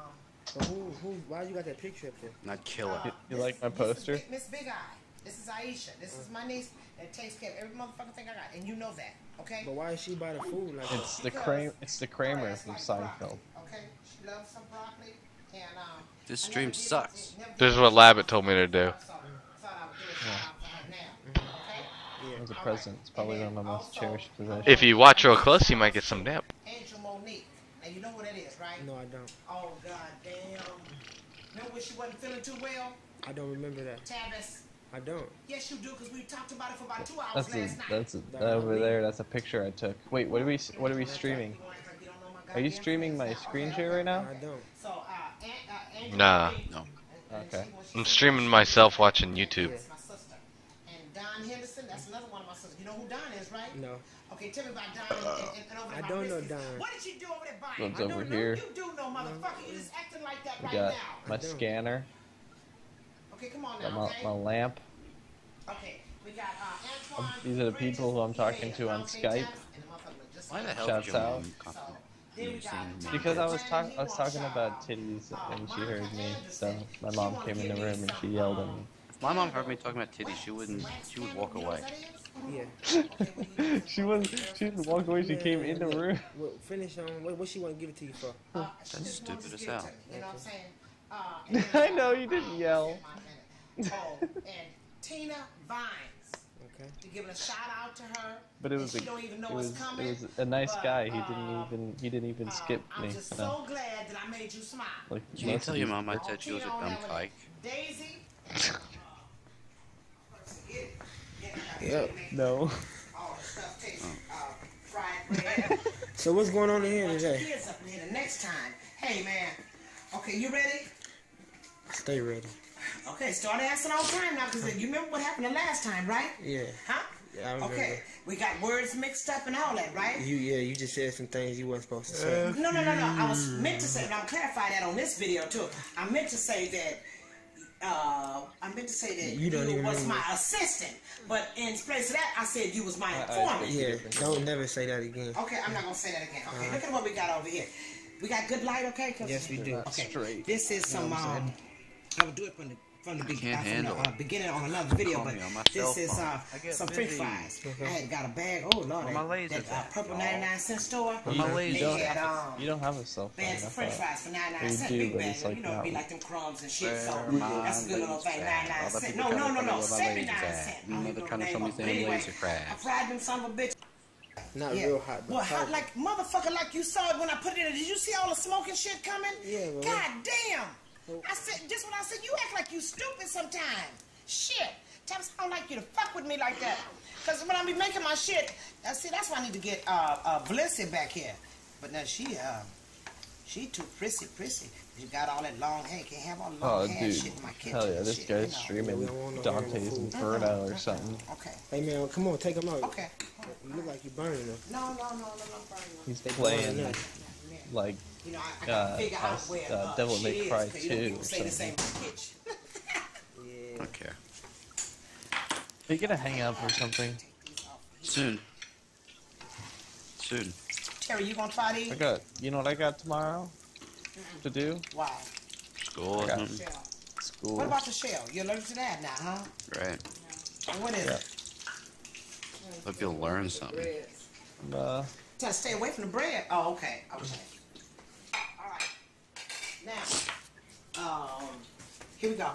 So who, who, why you got that picture up there? Not killer. You, you like my poster? Miss Big Eye. This is Aisha. This is my niece that takes care of every motherfucking thing I got, and you know that, okay? But why is she buy the food like that? It's the Kramer. It's the Kramer Yes, from like Seinfeld. Okay, she loves some broccoli, and um. This stream sucks. This is what it, Labbit told me to do. I thought I would do it for her now, okay? as a present. It's probably one of my most cherished possessions. If you watch real close, you might get some dip. Angel Monique. Now you know what that is, right? No, I don't. Oh god damn. Remember when she wasn't feeling too well? I don't remember that. Tavis. I don't. Yes, you do, because we talked about it for about two hours That's a, night. that's a, that over there. That's a picture I took. Wait, what are we what are we streaming? Are you streaming my screen share right now? I don't. So, uh, An- uh, Angel Nah. Monique, No. Okay. I'm streaming myself watching YouTube. that's my sister. And Don Henderson, that's another one of my sisters. You know who Don is, right? No. Okay, tell me about Don and, and, and over I there by don't know Risky's. Don. What did you do over there buying? One's I over don't know. here. You do know, motherfucker. You just acting like that We right got now. my scanner, Okay, come on got now, my, okay? my lamp. Okay, we got uh, Antoine. Um, these are the people who I'm talking to on Skype. Why the hell Shouts did your out. mom compliment you saying me? Because I was talking, I was talking about titties, uh, and she heard me. So my mom came in the room and she yelled at um, me. If my mom heard me talking about titties, she wouldn't. She would walk away. Yeah. she was, she didn't walk away. She came in the room. Well, finish on what, what she want to give it to you for? That's stupid as hell. You know what I'm saying? Uh, then I know you didn't uh, yell. Oh, and Tina Vines. Okay. To giving a shout out to her. But it was a, don't even know it was, coming. it was a nice but, guy. He uh, didn't even, he didn't even skip I'm me. just You know? so glad that I made you smile. Like You can most tell your mom I said she was a dumb that one. tyke. Daisy. Yep. No. All the stuff tastes uh, fried bread. So what's going on in here Bunch of today? kids up in here the next time. Hey man. Okay, you ready? Stay ready. Okay, start asking all the time now, because you remember what happened the last time, right? Yeah. Huh? Yeah, I remember. Okay, we got words mixed up and all that, right? You yeah, you just said some things you weren't supposed to say. No, no, no, no. I was meant to say, and I'll clarify that on this video too. I meant to say that. Uh, I meant to say that You don't even was remember. my assistant, but in place of that, I said you was my I- I informant. Yeah, don't never say that again. Okay, I'm not gonna say that again. Okay, Uh-huh. look at what we got over here. We got good light, okay? Yes, we do. Okay, Straight. this is some. what I'm Um, I will do it from the from the, be- can't uh, from handle the uh, beginning on another video, but me on my this cell is uh, I get some French busy. fries. I had got a bag. Oh lord, Where my that, laser that uh, at, purple y'all? 99 cent store. Where my You laser don't, They had um, you don't have a cell they phone. had some I French thought. fries for 99 You cent. do, Big but bag, it's like you know, it'd be not- like them crumbs and shit. So Where my that's a good little laser's thing. at? 99 All the cent. people No, no, trying to no, find no. out where my 79 laser's at. cent. You I don't never know trying to the show me name of it. them Anyway, laser crabs. I fried them son of a bitch. Not Yeah. real hot, but Well, hot hot. like motherfucker, like you saw it when I put it in. Did you see all the smoking shit coming? Yeah, well, God damn. I said, just what I said. You act like you stupid sometimes. Shit. Times I don't like you to fuck with me like that. Cause when I be making my shit, I see that's why I need to get uh, uh Blissy back here. But now she uh she too prissy prissy. She got all that long hair. Can't have all the long Oh, hair dude. shit in my kitchen. Hell yeah, this shit, guy's you know. streaming we no Dante's animal food. Inferno or something. Okay. Hey man, come on, take them out. Okay. You look like you're burning them. No, no, no, no, no, no. He's playing burning up. like You know, I, I Uh, gotta figure out where uh, uh, Devil she May is, Cry 'cause you know or say the same something. pitch. Yeah. don't care. Are you gonna hang up or something? Soon. Soon. Terry, you gonna try these? I got. You know what I got tomorrow to do? Wow. School I got- something. Shell. School. What about the shell? You're allergic to that now, huh? Right. And what is Yeah. it? Hope you'll learn something. Uh, Try to stay away from the bread. Oh, okay. Okay. Now, um, here we go.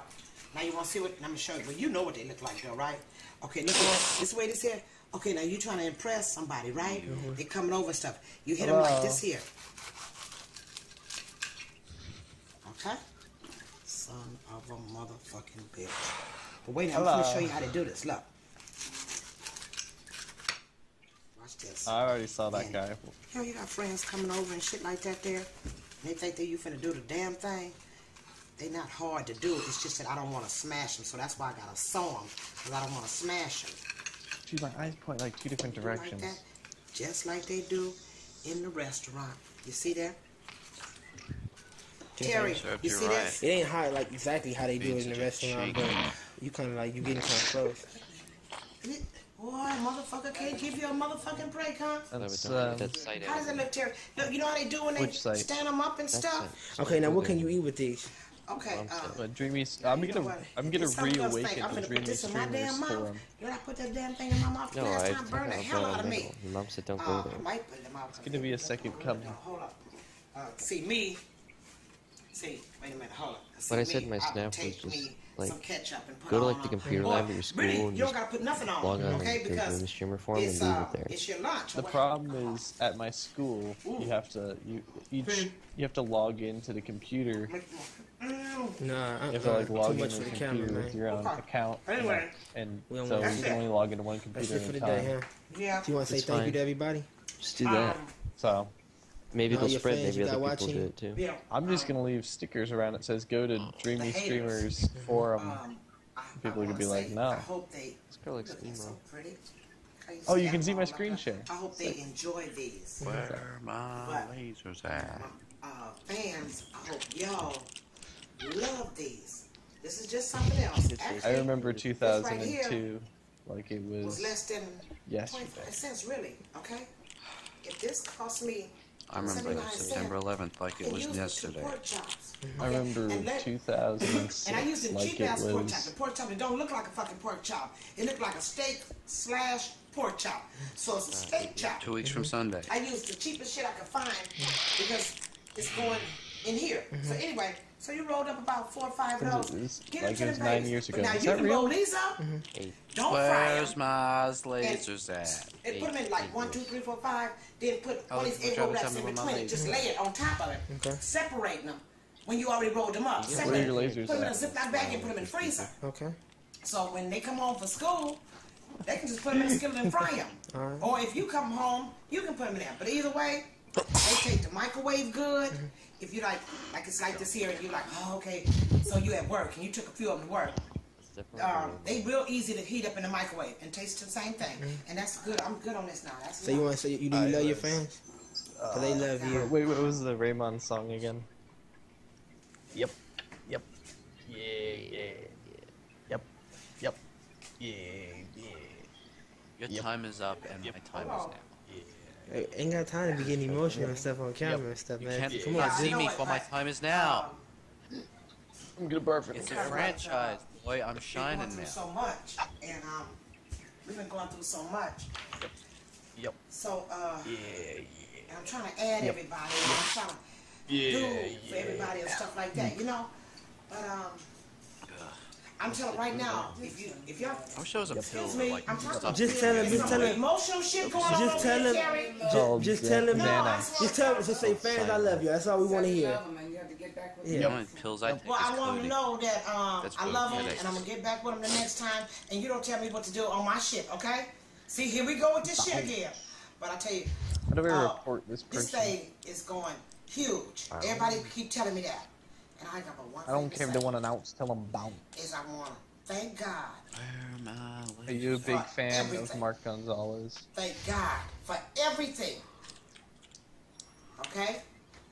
Now you want to see what? I'm gonna show you. Well, you know what they look like, though, right? Okay, look at this way. This here. Okay, now you trying to impress somebody, right? They coming over and stuff. You hit them like this here. Okay. Son of a motherfucking bitch. But wait, I'm gonna show you how to do this. Look. Watch this. I already saw that guy. You know, you got friends coming over and shit like that there. And they think that you finna do the damn thing. They not hard to do. It's just that I don't want to smash them. So that's why I gotta sew them. Because I don't want to smash them. Dude, my eyes point like two different Like directions. that. Just like they do in the restaurant. You see that? Terry, you you see right. that? It ain't hot like exactly how they do it in the restaurant, shaking. but you kind of like you getting kind of close. Boy, motherfucker can't give you a motherfucking break, huh? That's, No, but um, that side How does it out. look, Terry? Look, you know how they do when they site? stand them up and That's stuff? it. Okay, now what can you eat with these? Okay, I'm uh, sorry. but Dreamy's. I'm gonna. what? I'm gonna It's reawaken. I'm the gonna put Dreamy this in my streamers damn for mouth. him. You know, I put that damn thing in my mouth No, last I time, burned the hell out out of me. mom said don't Uh, go I there. might put them out. It's gonna be a second coming. Hold up. Uh, see me. See, wait a minute, hold on. See, What I said my I snap was just me like some ketchup and put go to like the computer lab at your school really, and you don't gotta put nothing on, log on okay? like the Because room streamer form and leave uh, it there. it's your lunch. The Wait. problem is at my school, you have to you each you have to log into the computer. Nah, You have to like too log much into the the camera, computer man. with your own Okay. account, Anyway. and We so you can only log into one That's computer it for at a the day, time. huh? Yeah. Do you want to say thank you to everybody? Just do that. So Maybe they'll spread. fans Maybe other got people do it too. Yeah. I'm just gonna leave stickers around that says "Go to Dreamy Streamers Forum." Um, People I could be wanna like, no. I hope they This girl looks look, they're so emo. Oh, you can see my screen like share. I hope they enjoy these. Where my But- lasers at? uh, fans, I hope y'all love these. This is just something else. I remember this right here 2002, like it was was less than yesterday. 25 cents, really. Okay? If this cost me I remember September 11th like it was use the two yesterday. I okay? remember And let- 2006, And I used the like cheap it ass pork chop. was. The pork chop that don't look like a fucking pork chop. It looked like a steak slash pork chop. So it's a uh, steak chop. Two weeks from Sunday. I used the cheapest shit I could find because it's going in here. Mm-hmm. So anyway, so you rolled up about four or five of It those. was- Get like into it was the nine base. years But ago. Now Is you that can real? roll these up. Mm-hmm. Eight. Don't fry Where's them. my lasers at? And put them in like one, two, three, four, five. Then put Oh, one of these which egg roll wraps in between it. Just lay it on top of it. Okay. Separating them when you already rolled them up. Where are Separate your them. lasers Put them in a at? Ziploc bag and put them in the freezer. Okay. So when they come home for school, they can just put them in the skillet and fry them. Alright. Or if you come home, you can put them in there. But either way, they take the microwave good. Mm-hmm. If you like, like it's like this here, and you're like, oh, okay, so you at work and you took a few of them to work. It's definitely Um, they real easy to heat up in the microwave and taste the same thing. Mm-hmm. And that's good. I'm good on this now. That's So you want to say you do you I love your was- fans? Uh, Cause they love you. Wait, what was the Raymond song again? Yep, yep, yeah, yeah, yep, yep, yeah, yeah. Your Yep. time is up and my time is now. Hey, ain't got time to be getting emotional and stuff on camera and stuff, You man. can't, Come on, see me for my time is now. Um, I'm gonna barf it. It's a franchise, boy. I'm We've been shining going through now. so much, and um, we've been going through so much. Yep. So uh, Yeah, and I'm trying to add Yep. everybody. And I'm trying to yeah, do for everybody and stuff like that, you know. But um, I'm telling right now, if you if y'all I wish there was a pill excuse that me, like I'm talking Just tell him- just tell him- emotional shit going on Just over tell him- Terry. Just tell him. Nana. Just tell him. Just say, fans, I love you. That's all we want to hear. You know Yeah. how many pills I take Well, I want to know that um, I love them, Headaches. and I'm gonna get back with him the next time. And you don't tell me what to do on my shit, okay? See, here we go with this shit again. But I tell you, How do we uh, report this this thing is going huge. Everybody keep telling me that, and I got but one I don't care if they want an ounce. Tell them bounce. Is I want to thank God, Are you a big For fan of. Mark Gonzalez? thank God for everything. Okay?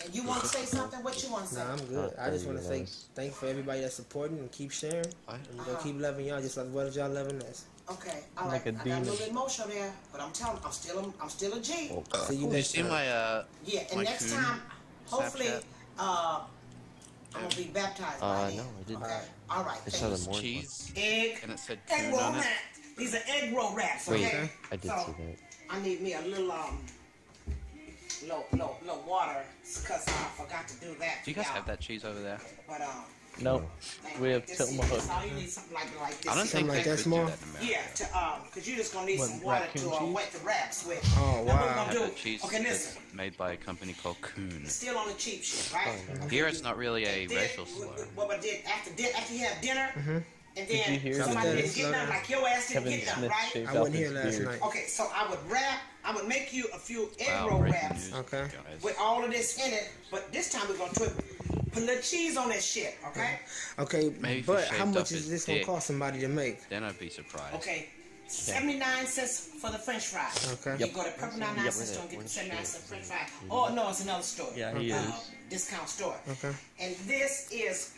And you want to say something? What you want to say? Nah, I'm good. I just want to say Yes. thanks for everybody that's supporting and keep sharing. What? And we're gonna keep loving y'all just like what is y'all loving us. Okay, all Like right. a I got a little demon. emotional there, but I'm telling, I'm still, a, I'm still a G. See you Did you next see time. my uh? Yeah, and my next time, hopefully, Snapchat? uh, I'm gonna be baptized by Uh, then. no, I didn't. Okay, all right. I thank saw you. more cheese Egg, and it said egg roll on it. wraps. These are egg roll wraps. Wait, I did so, see that. I need me a little um, little, little, little water, cause I forgot to do that. Do you guys have y'all. that cheese over there? But um, No. thing We have like this, Tillamook. That's all you need, something like like. I don't think like they that could that. Yeah, to um, cause you're just gonna need What, some water to uh, wet the wraps with. Oh, Now, what wow. we're gonna have do? cheese Okay, listen. made by a company called Coon. Still on the cheap shit, right? Okay. Here it's not really a Then, racial slur. wh- What I did after din- after you have dinner, and Did you hear somebody didn't get Slow done, down. like your ass didn't Kevin get done, Smith right? I off wasn't here last beard. night. Okay, so I would wrap, I would make you a few egg Wow, roll wraps Okay. with all of this in it, but this time we're gonna put put a little cheese on that shit, okay? Okay, Maybe but how much is this gonna dick. cost somebody to make? Then I'd be surprised. Okay. 79 cents for the french fries. Okay. You go to Purple 99 Yep. cents store and get the Orange 79 juice. cent french fry. Oh, no, it's another store. Yeah, he Uh, is. Discount store. Okay. And this is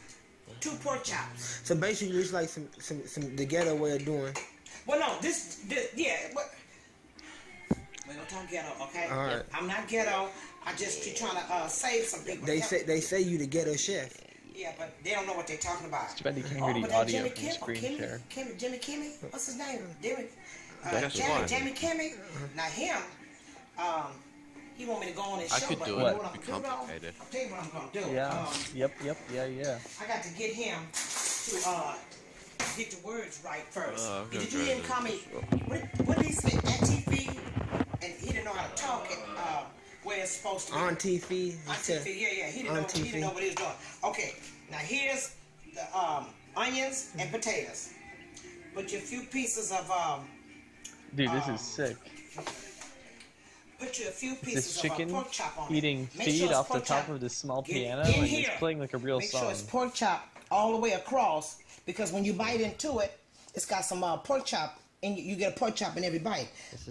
two pork chops. So basically, it's like some some some the ghetto way of doing. Well, no, this, this yeah, but we're gonna talk ghetto, okay? All right. I'm not ghetto. I just be trying to uh, save some people. They Yeah, say they say you the ghetto chef. Yeah, but they don't know what they're talking about. Too bad you can't Oh, hear the but audio Jimmy from Kim, screen Kimmy, share. Kimmy, Jimmy Kimmy, what's his name? Jimmy. Uh, That's Jimmy, why. Jimmy Kimmy. Now him, um, He want me to go on his I show, could do you it. what It'd be gonna do, complicated. I'll tell you what I'm gonna do. Yeah. Um, Yep. Yep. Yeah. Yeah. I got to get him to uh get the words right first. Uh, did you hear him call me? What, what did he say? At TV, and he didn't know how to talk it uh, where it's supposed to be. On TV. On said- TV, yeah, yeah. He didn't on know. He didn't know what he was doing. Okay, now here's the um, onions and potatoes. Put your few pieces of um, Dude, this Um, is sick. Put you a few This pieces of chicken uh, pork chop on eating it. Make feed sure off the top chop. of this small Get piano, in and here. it's playing like a real Make song. sure it's pork chop all the way across because when you bite into it, it's got some uh, pork chop and you, you get a pork chop in every bite.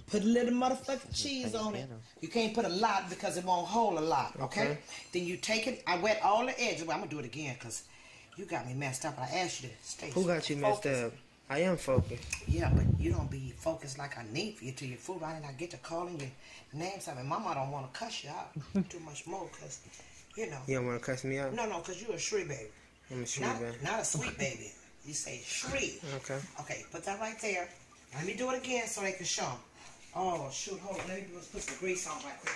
Put a little motherfucking cheese on it. You can't put a lot because it won't hold a lot. Okay. Okay. Then you take it. I wet all the edges. Well, I'm gonna do it again because you got me messed up. I asked you to stay. Who got you messed up? I am focused. Yeah, but you don't be focused like I need for you till your food right and I get to calling your names. I mean, Mama don't want to cuss you out too much more because, you know. You don't want to cuss me out? No, no, because you're a Shri baby. I'm a Shri not, baby. Not a sweet baby. You say Shri. Okay. Okay, put that right there. Let me do it again so they can show. Oh, shoot, hold on. Let me just put some grease on right quick.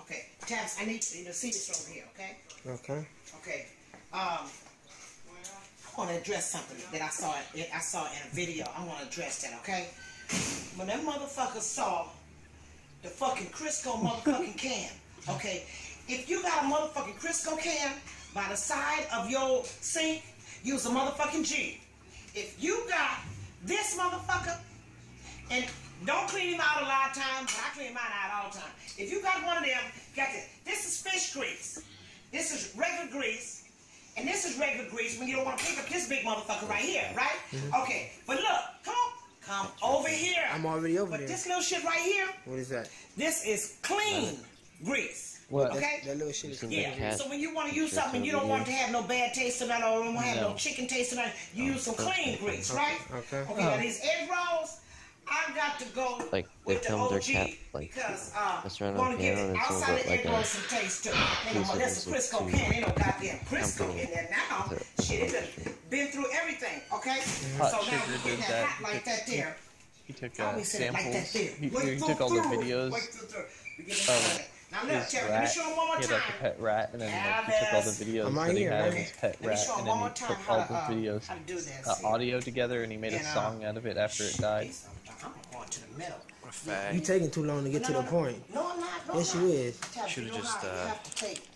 Okay, Tabs, I need you to see this over here, okay? Okay. Okay. Um, I want to address something that I saw. I saw in a video. I want to address that. Okay. When that motherfucker saw the fucking Crisco motherfucking can. Okay. If you got a motherfucking Crisco can by the side of your sink, use a motherfucking G. If you got this motherfucker, and don't clean him out a lot of times, but I clean mine out all the time. If you got one of them, got this. This is fish grease. This is regular grease. And this is regular grease when you don't want to pick up this big motherfucker right here, right? Mm-hmm. Okay, but look, come on. Come over here. I'm already over But there. this little shit right here, What is that? this is clean grease. What? Okay? That little shit is Isn't Yeah, so when you want to use something, it's you don't want to have no bad taste in it or don't have no No. chicken taste in it, you use some clean grease, right? Okay. Okay, now oh. these egg rolls, I got to go Like, they with the filmed their OG cat, like, because uh, mess around on want the to give piano and it's outside over like egg a rolls some taste too. Ain't no that's a seconds Crisco of can, ain't no goddamn Crisco company in there now. to- Shit, it done been through everything, okay? Hot so now Sugar we did get that that. hot like that there. He took I uh, always said it like that samples. He, he took all the videos Wait through, through. We get of it. Now look, his Terry, let me rat. show him one more He had like a pet rat, and then like, he took all the videos I'm that he here, had of his pet rat, and then he time took all the uh, videos, how to do this. uh, audio together, and he made And, a uh, song out of it after it died. I'm going to the middle. You taking too long to get No, to no, the no. point. No, I'm not. No, Yes, you not. is. Should've you know just, how you uh, have to take.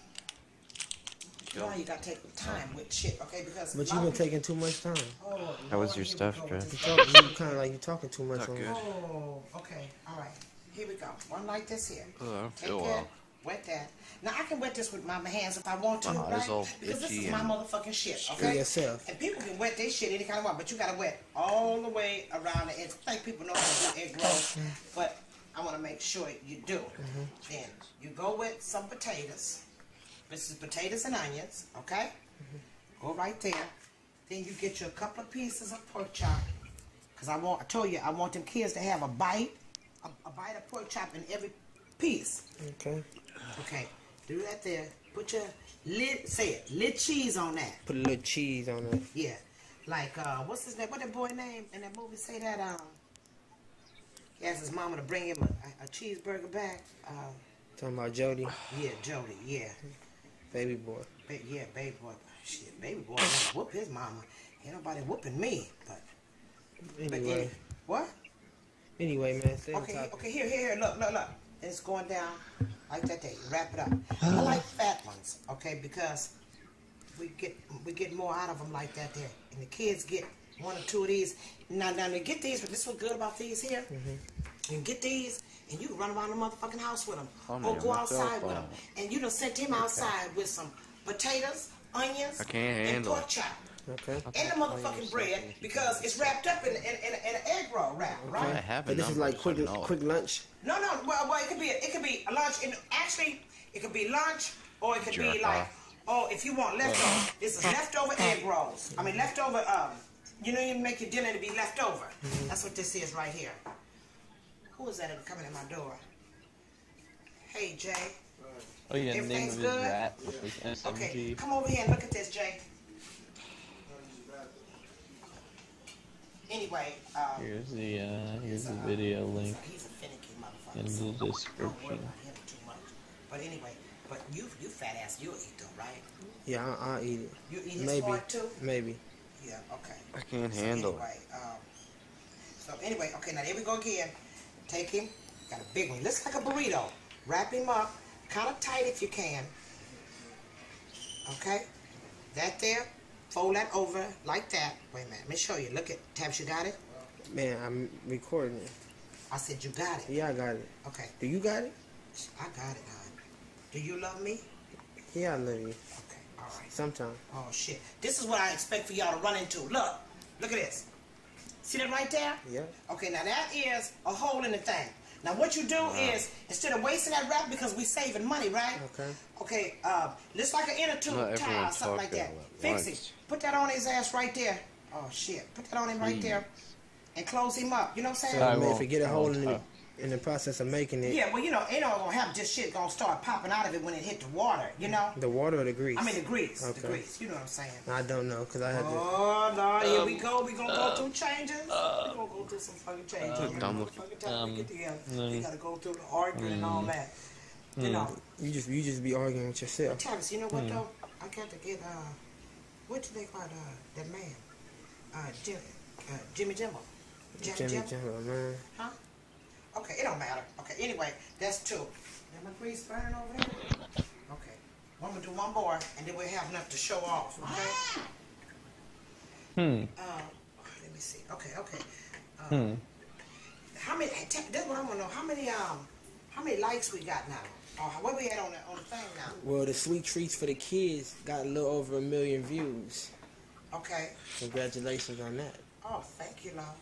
You know you gotta take time with shit, okay? Because But you've been taking too much time. Oh, How was your stuff, go Dre? You this. talking, kind of like you talking too much Not on good. Oh, okay, all right. Here we go. One like this here. Ugh, I don't Take feel that, well. Wet that. Now I can wet this with my hands if I want to, My right? all because this is my motherfucking shit, okay? yourself. And people can wet their shit any kind of way, but you gotta wet all the way around the edge. I think people know how to do egg rolls, but I want to make sure you do. Mm-hmm. Then you go with some potatoes. This is potatoes and onions, okay? Mm-hmm. Go right there. Then you get you a couple of pieces of pork chop. Cause I want, I told you, I want them kids to have a bite, a, a bite of pork chop in every piece. Okay. Okay, do that there. Put your lid, say it, lid cheese on that. Put a little cheese on it. Yeah, like uh, what's his name? What that boy name in that movie? Say that um. He asked his mama to bring him a, a, cheeseburger back. Uh, Talking about Jody, yeah, Jody. Yeah, baby boy. ba- yeah, baby boy. Shit, baby boy, whoop his mama. Ain't nobody whooping me, but. but Anyway, yeah. What? anyway, man. Okay, okay, here, here, here, look, look, look. And it's going down like that there. Wrap it up. I like fat ones, okay, because we get we get more out of them like that there. And the kids get one or two of these. Now, now to get these, but this what's good about these here. Mm You can get these, and you can run around the motherfucking house with them, Oh, or go outside with them. And you done sent him outside with some potatoes, onions, I can't and handle pork chop. Okay. And the motherfucking bread because it's wrapped up in, in, in, in an egg roll wrap, right? I have a But this is like quick, so I know it. quick lunch. No, no. Well, well, it could be it could be a lunch. And actually, it could be lunch, or it could be like, off. oh, if you want leftover, this is leftover egg rolls. I mean, leftover. Um, you know, you make your dinner to be leftover. That's what this is right here. Who is that coming at my door? Hey, Jay. Oh yeah, the name Everything's of good? rat was Okay, come over here and look at this, Jay. Anyway, um, Here's the uh, here's the video link he's a finicky motherfucker. in so the Don't worry description. about him too much. But anyway, but you you fat ass, you'll eat though, right? Yeah, I'll, I'll eat it. You eat his Maybe. part too? Maybe. Yeah, okay. I can't So handle it. anyway, um, so anyway, okay, now there we go again. Take him. Got a big one. Looks like a burrito. Wrap him up, kind of tight if you can. Okay, that there. Fold that over like that. Wait a minute. Let me show you. Look at Tabs. You got it. Man, I'm recording it. I said you got it. Yeah, I got it. Okay, Do you got it? I got it, hon. Do you love me? Yeah, I love you. Okay, all right. Sometime. Oh shit. This is what I expect for y'all to run into. Look. Look at this. See that right there? Yeah. Okay, now that is a hole in the thing. Now what you do is instead of wasting that wrap because we saving money, right? Okay. Okay, uh, looks like an inner tube Not tile, everyone something like that. All at Fix once. it. Put that on his ass right there. Oh shit. Put that on him right there. And close him up. You know what I'm saying? So I I mean, if won't- you get a hole won't in the, in the process of making it, yeah, well, you know, ain't no gonna have just shit gonna start popping out of it when it hit the water, you know? the water or the grease? I mean the grease. The grease. You know what I'm saying? I don't know, because I had to. Oh Lord, here we go. We gonna go through changes. we gonna go through some fucking changes. Um, dumb Every fucking time um, we get together, mm. we gotta go through the arguing and all that. You know, You just you just be arguing with yourself. Travis. You know what though? I got to get uh, what do they call uh that man? Uh, Jimmy, uh, Jimmy Jimbo. Jimmy Jimmy Jimbo. Jimbo, man. Huh? Okay, it don't matter. Okay, anyway, that's two. Now my grease burn over there. Okay, I'm gonna do one more, and then we'll have enough to show off. Okay. Hmm. Uh, let me see. Okay, okay. Uh, Hmm. How many? That's what I want to know. How many? Um, how many likes we got now? Or what we had on the on the thing now? Well, the sweet treats for the kids got a little over a million views. Okay. Congratulations on that. Oh, thank you, love.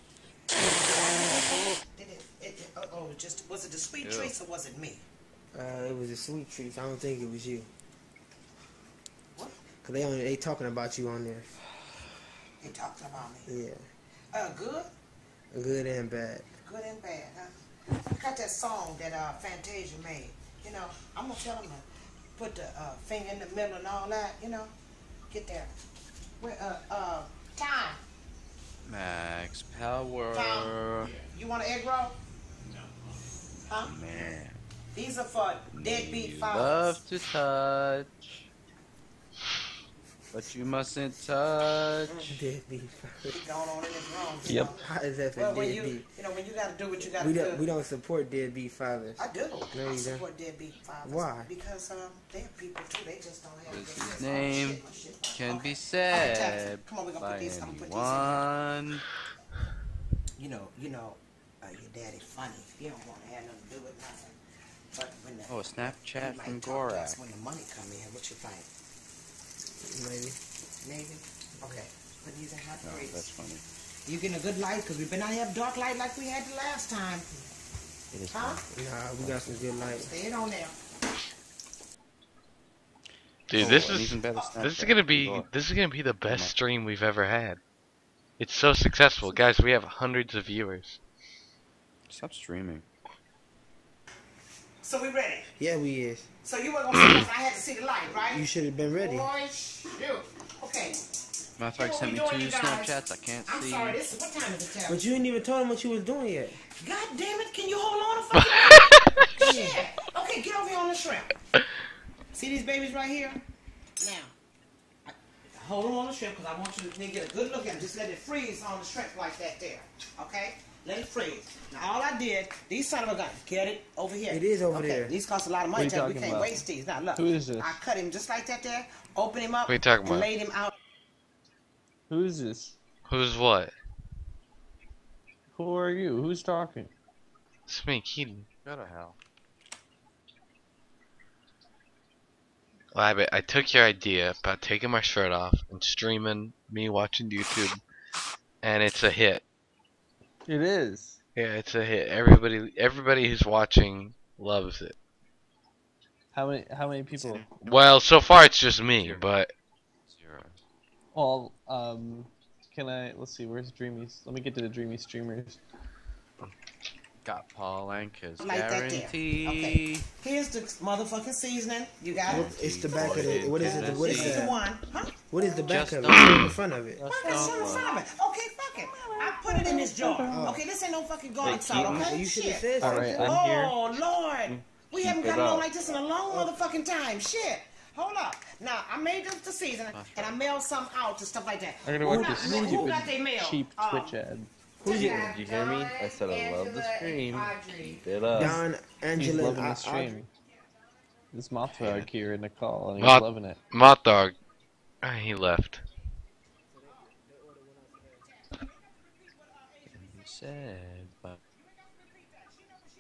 Did it? it, it uh, oh, just was it the sweet Yeah. treats or was it me? Uh, it was the sweet treats. I don't think it was you. What? Cause they only they talking about you on there. They talking about me. Yeah, Uh, good, good and bad. good and bad, huh? I got that song that uh Fantasia made. You know, I'm gonna tell them to put the uh, finger in the middle and all that. You know, get there. Where uh uh time. Max Power. Tom, you want an egg roll? No. Huh? Man. These are for deadbeat You fathers. love to touch. But you mustn't touch. Deadbeat. He going on in his room. Yep. know. How is that for Well, when you, you know, when you gotta do what you gotta We do. don't we don't support deadbeat fathers. I do. No, I you don't. support deadbeat fathers. Why? Because um, they're people too. They just don't have. His they name oh, shit, oh, shit. Can Okay. be All right, Tabs, said Come on, we're gonna by put these. I'm gonna put these in. anyone. You know, you know, uh, your daddy funny. He don't want to have nothing to do with nothing. But when the Oh, Snapchat he from might talk to us Gorak. when the money come in, what you think? Maybe. Maybe. Okay. But these in hot No, grease. that's funny. You getting a good light? Cause we've been out here have dark light like we had the last time. It is Huh? Nah, we got some good light. Stay it on there. Dude, Oh, this an is this is gonna be Gorak. this is gonna be the best stream we've ever had. It's so successful, guys. We have hundreds of viewers. Stop streaming. So we ready. Yeah, we is. So you weren't gonna see us. I had to see the light, right? You should have been ready. Boy, shoot. Okay. Matter of sent me two doing. Snapchats I can't I'm see. sorry. This is what time is it, Tab? But you didn't even tell him what you was doing yet. God damn it! Can you hold on a fucking Shit. Okay, get over here on the shrimp. See these babies right here? Now, I, hold them on the shrimp because I want you to get a good look at them. Just let it freeze on the shrimp like that there. Okay? Let it freeze. Now, all I did, these son of a gun, get it over here. It is over okay, there. These cost a lot of money. What you We can't about? waste these. Now, look. Who is this? I cut him just like that there, open him up, What are you talking and about? laid him out. Who is this? Who's what? Who are you? Who's talking? It's me, Keaton. Go to hell. Rabbit, I took your idea about taking my shirt off and streaming me watching YouTube, and it's a hit. It is. Yeah, it's a hit. Everybody, everybody who's watching loves it. How many? How many people? Well, so far it's just me, but Zero. Well, um, can I? Let's see. Where's Dreamies? Let me get to the Dreamy streamers. Got Paul Anka's Like that guarantee. Okay. Here's the motherfucking seasoning. You got it? It's the back of it. What is it? What is This is the it? one. Huh? What is the back Just of it? What's in front of it? Fuck that shit in front of it. Okay, fuck it. I put it in this jar. Okay, this ain't no fucking garlic salt, okay? You should have Shit. said something. right, I'm here. Oh, Lord. We Keep haven't it got along like this in a long motherfucking time. Shit. Hold up. Now, I made this the season, and I mailed some out and stuff like that. I'm gonna Who watch got- this who got their mail? cheap Um, Twitch ad. Who's We it? have Did you hear me? I said I love the stream. Audrey. Keep it up. Don, He's Angela, loving the stream. This Mothrog here in the call, and he's Moth- loving it. Mothrog. Ah, he left. Said, but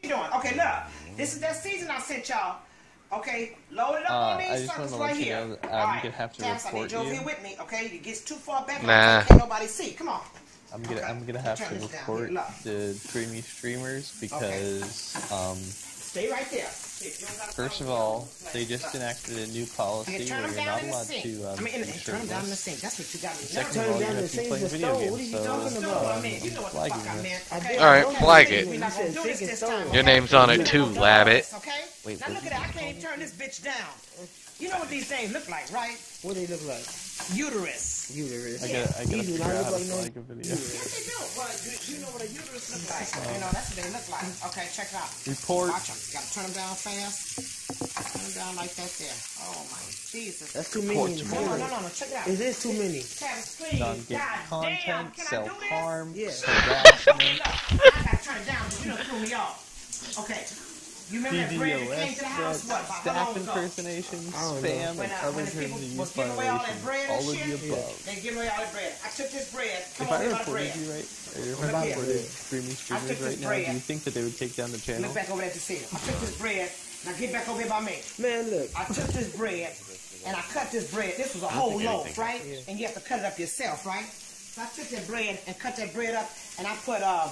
you doing? Okay, look. This is that season I sent y'all. Okay, load it up Uh, on these just suckers right you here. know that I'm All right, gonna have to Taps, I report need you over you. here with me. Okay, it gets too far back. Nah. Can't nobody see. Come on. I'm gonna Okay, I'm gonna have to report Look. the dreamy streamers because um Stay right there. Shit, you don't gotta first of all they just enacted a new policy turn where them you're not allowed to um, I mean, in the, be turn them down in the shirtless. sink. That's what you got me Second nervous. of all, you down have the to be sink playing video stove. games, What are you so talking Stove, about? I mean, you know what the flagging fuck I this. meant. I okay? did. Alright, flag it. mean. We're You not gonna said do sink this and this stone. time. Your name's on it too, Labbit. Okay? Wait, now look at you it. I can't even turn this bitch down. You know what these things look like, right? What do they look like? Uterus. Uterus. I gotta I gotta figure out how to like flag a video. Yes, they do. Well, you, you know what a uterus look like. You know, that's what they look like. Okay, check it out. Report. Watch them. Gotta turn them down fast. Turn them down like that there. Oh my Jesus. That's too many. Report in the No, no, no, no, no. Check it out. It is too many. Travis, please. Done get God damn. content, Can I self do this? harm, Yeah. harassment, Look, I gotta turn it down because you done threw me off. Okay. You remember that bread came to the house? What, threats, about how staff long impersonations, I spam, When, and uh, other when the people terms of was use giving away all that bread and All of shit, the above. they give away all that bread. I took this bread. Come If on, I get my reported bread. you right, or if Look I here. reported dreamy streamers took this right now, do you think that they would take down the channel? Look back over there to see it. I took this bread. Now get back over here by me. Man, look. I took this bread and I cut this bread. This was a whole loaf, anything right? And you have to cut it up yourself, right? So I took that bread and cut that bread up, and I put um,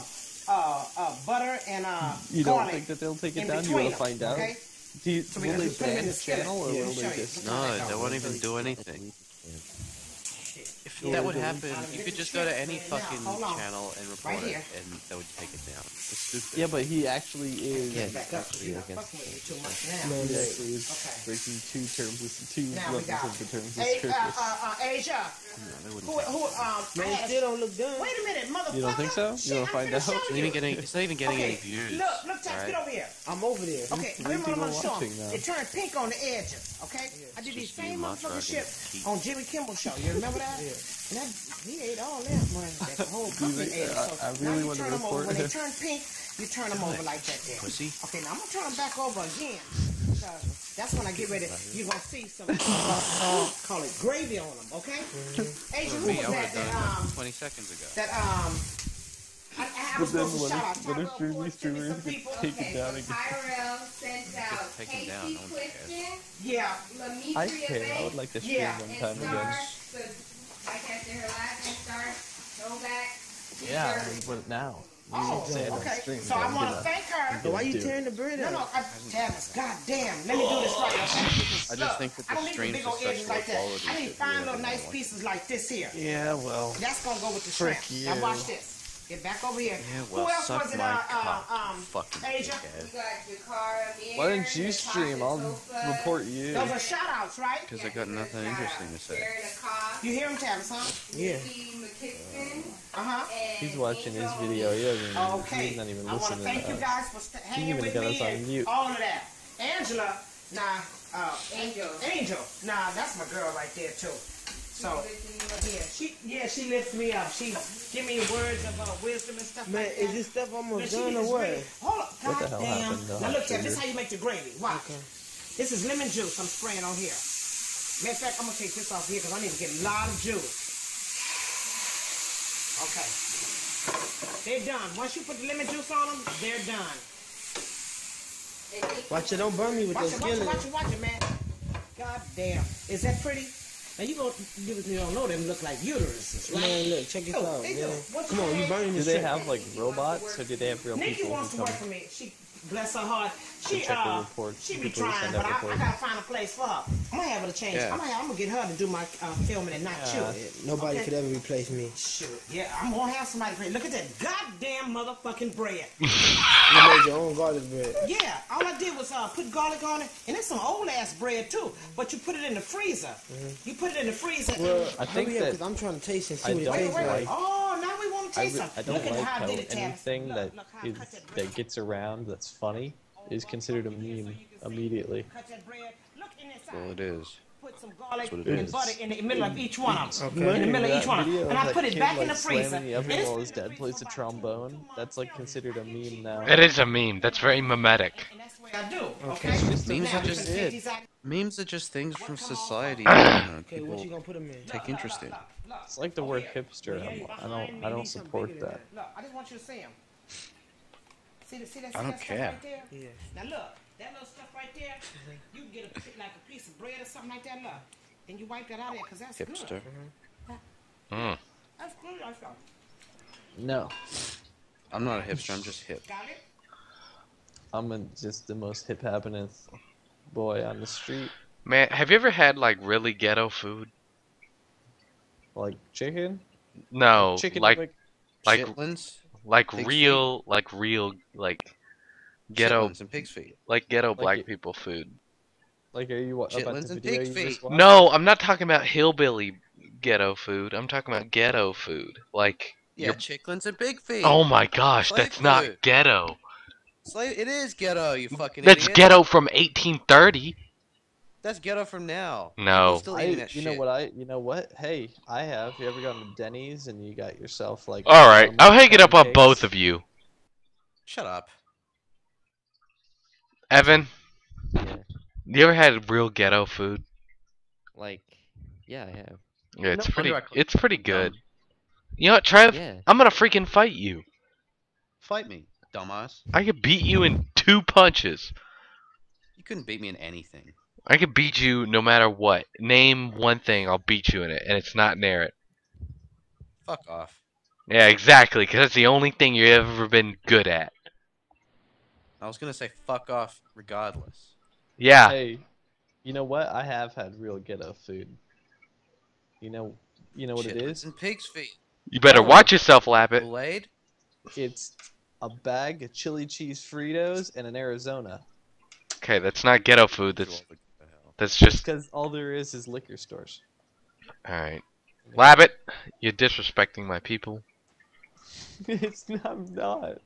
uh, uh, butter and uh, You don't garlic think that they'll take it down? You between will them, find out. Okay? Do you, So we will they put it in ban the the channel, or Yeah, will they just? No, they won't even do anything. If that would happen, you could just go to any fucking Hold channel and report Right it, and that would take it down. It's stupid. Yeah, but he actually is. yeah, Back up. actually You're against fucking too it. much now. Man, He actually is Okay. breaking two terms, of, two Now we levels got of the terms of Hey, uh, uh, uh, Asia. they wouldn't Who, take it who, um, Man, I it still don't look done. Wait a minute, motherfucker. You don't think so? You Shit, wanna I'm find finna out? show It's not you. even getting. It's not even getting okay. any views. Look, look, Taps, alright? get over here. I'm over there. Okay, Three remember I'm people gonna show watching 'em? now. It turned pink on the edges, okay? I did these same motherfucking shit on Jimmy Kimmel show. You remember that? And that, he ate all that, man. That whole company ate it. I- So I now really you wanna turn 'em over. When they turn pink, you turn them over like that there. Pussy. Okay, now I'm gonna turn them back over again. That's when I get ready. You're gonna see some, uh, call it gravy on them, okay? Asia, who was that that, um, 20 seconds ago. that um I, I But then supposed to what shout if, out what streaming Ford, streamers some get people. taken Okay, down so again? Tyrell sent out take 'em Casey down, no one cares. Clifton, Yeah. I care. I would like to stream Yeah. one time Star, again. so like I said, her last name Star, Novak. Yeah, Jerry. but now. You Oh, it on okay. stream. So I want to thank her. So why are you tearing the bread No, up? no, I, Tavis, God damn. Let me do this right. Okay? I just think that the don't need streams big are old such edges low like that. quality I need fine little nice pieces like this here. Yeah, well. That's gonna go with the shrimp. Frick Now you. watch this. Get back over here. Yeah, Who else suck was it? my Uh, cock, uh, um, fucking Asia. dickhead. Got Jakara Why didn't you stream? I'll Sofa, report you. Those are shout outs, right? Because I got nothing interesting to say. You hear him, Tavis, huh? Yeah. Uh huh. He's watching his video. He doesn't even, Okay. he's not even I want to thank you guys for st- hanging even with got me us on and mute. all of that. Angela, nah, uh, Angel. Angel, nah, that's my girl right there too. So, yeah, she, yeah, she lifts me up. She give me words of uh, wisdom and stuff Man, like is this stuff Man, almost she done or what? great. Hold up, What the hell goddamn. happened to Now look, Jeff, this is how you make the gravy. Watch. Okay. This is lemon juice I'm spraying on here. Matter of fact, I'm gonna take this off here because I need to get a lot of juice. Okay. They're done. Once you put the lemon juice on them, they're done. Watch it, don't burn me with Watch that it, watch it, watch it, watch it, man. God damn. Is that pretty? Now you go, you, you don't know them look like uteruses, right? Man, look, check this Oh, out, they do. man. Come on, you name? burning Do this they shit. have like robots, or do they have real Nikki people wants who to work for me. She, bless her heart. She, check the uh, reports, she be trying, but I, I gotta find a place for her. I'm gonna have her to change. Yeah. I'm, gonna, I'm gonna get her to do my uh, filming and not Yeah. you. Nobody Okay. could ever replace me. Shoot, yeah, I'm gonna have somebody. Pray. Look at that goddamn motherfucking bread. You made your own garlic bread. Yeah, all I did was uh, put garlic on it, and it's some old ass bread too. But you put it in the freezer. You put it in the freezer. Well, I think hurry up, that- because I'm trying to taste and see I what it don't tastes wait, wait, like. Oh, now we want to I, taste re- some. I don't look at like how I how did it, Tab. anything Look, that look how I is cut that that gets around that's funny is considered a meme. immediately. Cut that bread. Look in inside. Well, it is. Put some garlic what it and is. butter in the middle of each one of them. Remember In the middle of that each one of them. of And I put it kid, back in like, the freezer. slamming the And oven it's while his dad plays the trombone. That's like considered a meme now. It is a meme. That's very mimetic. And that's the way I do. Okay. Okay. It's just a Memes are just it. Memes are just things from society. that, you know, Okay, what you people gonna put them in? take interest in. It's like the word hipster. I'm, I don't. I don't support that. Look, I just want you to see them. See, the, see that, see I don't that care. stuff right there? Yeah. Now look, that little stuff right there, you can get a, like a piece of bread or something like that, look. And you wipe that out of there, because that's hipster. good. Mm. That's good, that's good. No, I'm not a hipster. I'm just hip. Got it? I'm a, just the most hip happeneth boy on the street. Man, have you ever had like really ghetto food? Like chicken, No, chicken like like like Chitlins, like pig's real like real like ghetto chitlins and pig's feet. like ghetto Like black it- people food. like are you wa- about Chitlins the and video pig's feet. No, I'm not talking about hillbilly ghetto food. I'm talking about ghetto food. Like Yeah, your chitlins and pig feet. Oh my gosh, Slave that's not ghetto. Slave, it is ghetto, you fucking That's idiot. ghetto from 1830. That's ghetto from now. No. People still I, eating you that know what I? You know what? Hey, I have. You ever gone to Denny's and you got yourself like? All right, I'll hang it up on both of you. Shut up. Evan, Yeah. you ever had real ghetto food? Like, yeah, I have. Yeah, it's No, pretty. It's pretty good. You know what, Trev? Yeah. I'm gonna freaking fight you. Fight me, dumbass. I could beat you in two punches. You couldn't beat me in anything. I could beat you no matter what. Name one thing, I'll beat you in it, and it's not Narret. Fuck off. Yeah, exactly, because that's the only thing you've ever been good at. I was gonna say fuck off regardless. Yeah. Hey, you know what? I have had real ghetto food. You know, you know what it Chitlins is? and pig's feet. You better Oh. watch yourself, Lappet. Blade? It's a bag of chili cheese Fritos and an Arizona. Okay, that's not ghetto food. That's What the hell? That's just Because all there is is liquor stores. all right. Labbit, you're disrespecting my people. it's not. I'm not.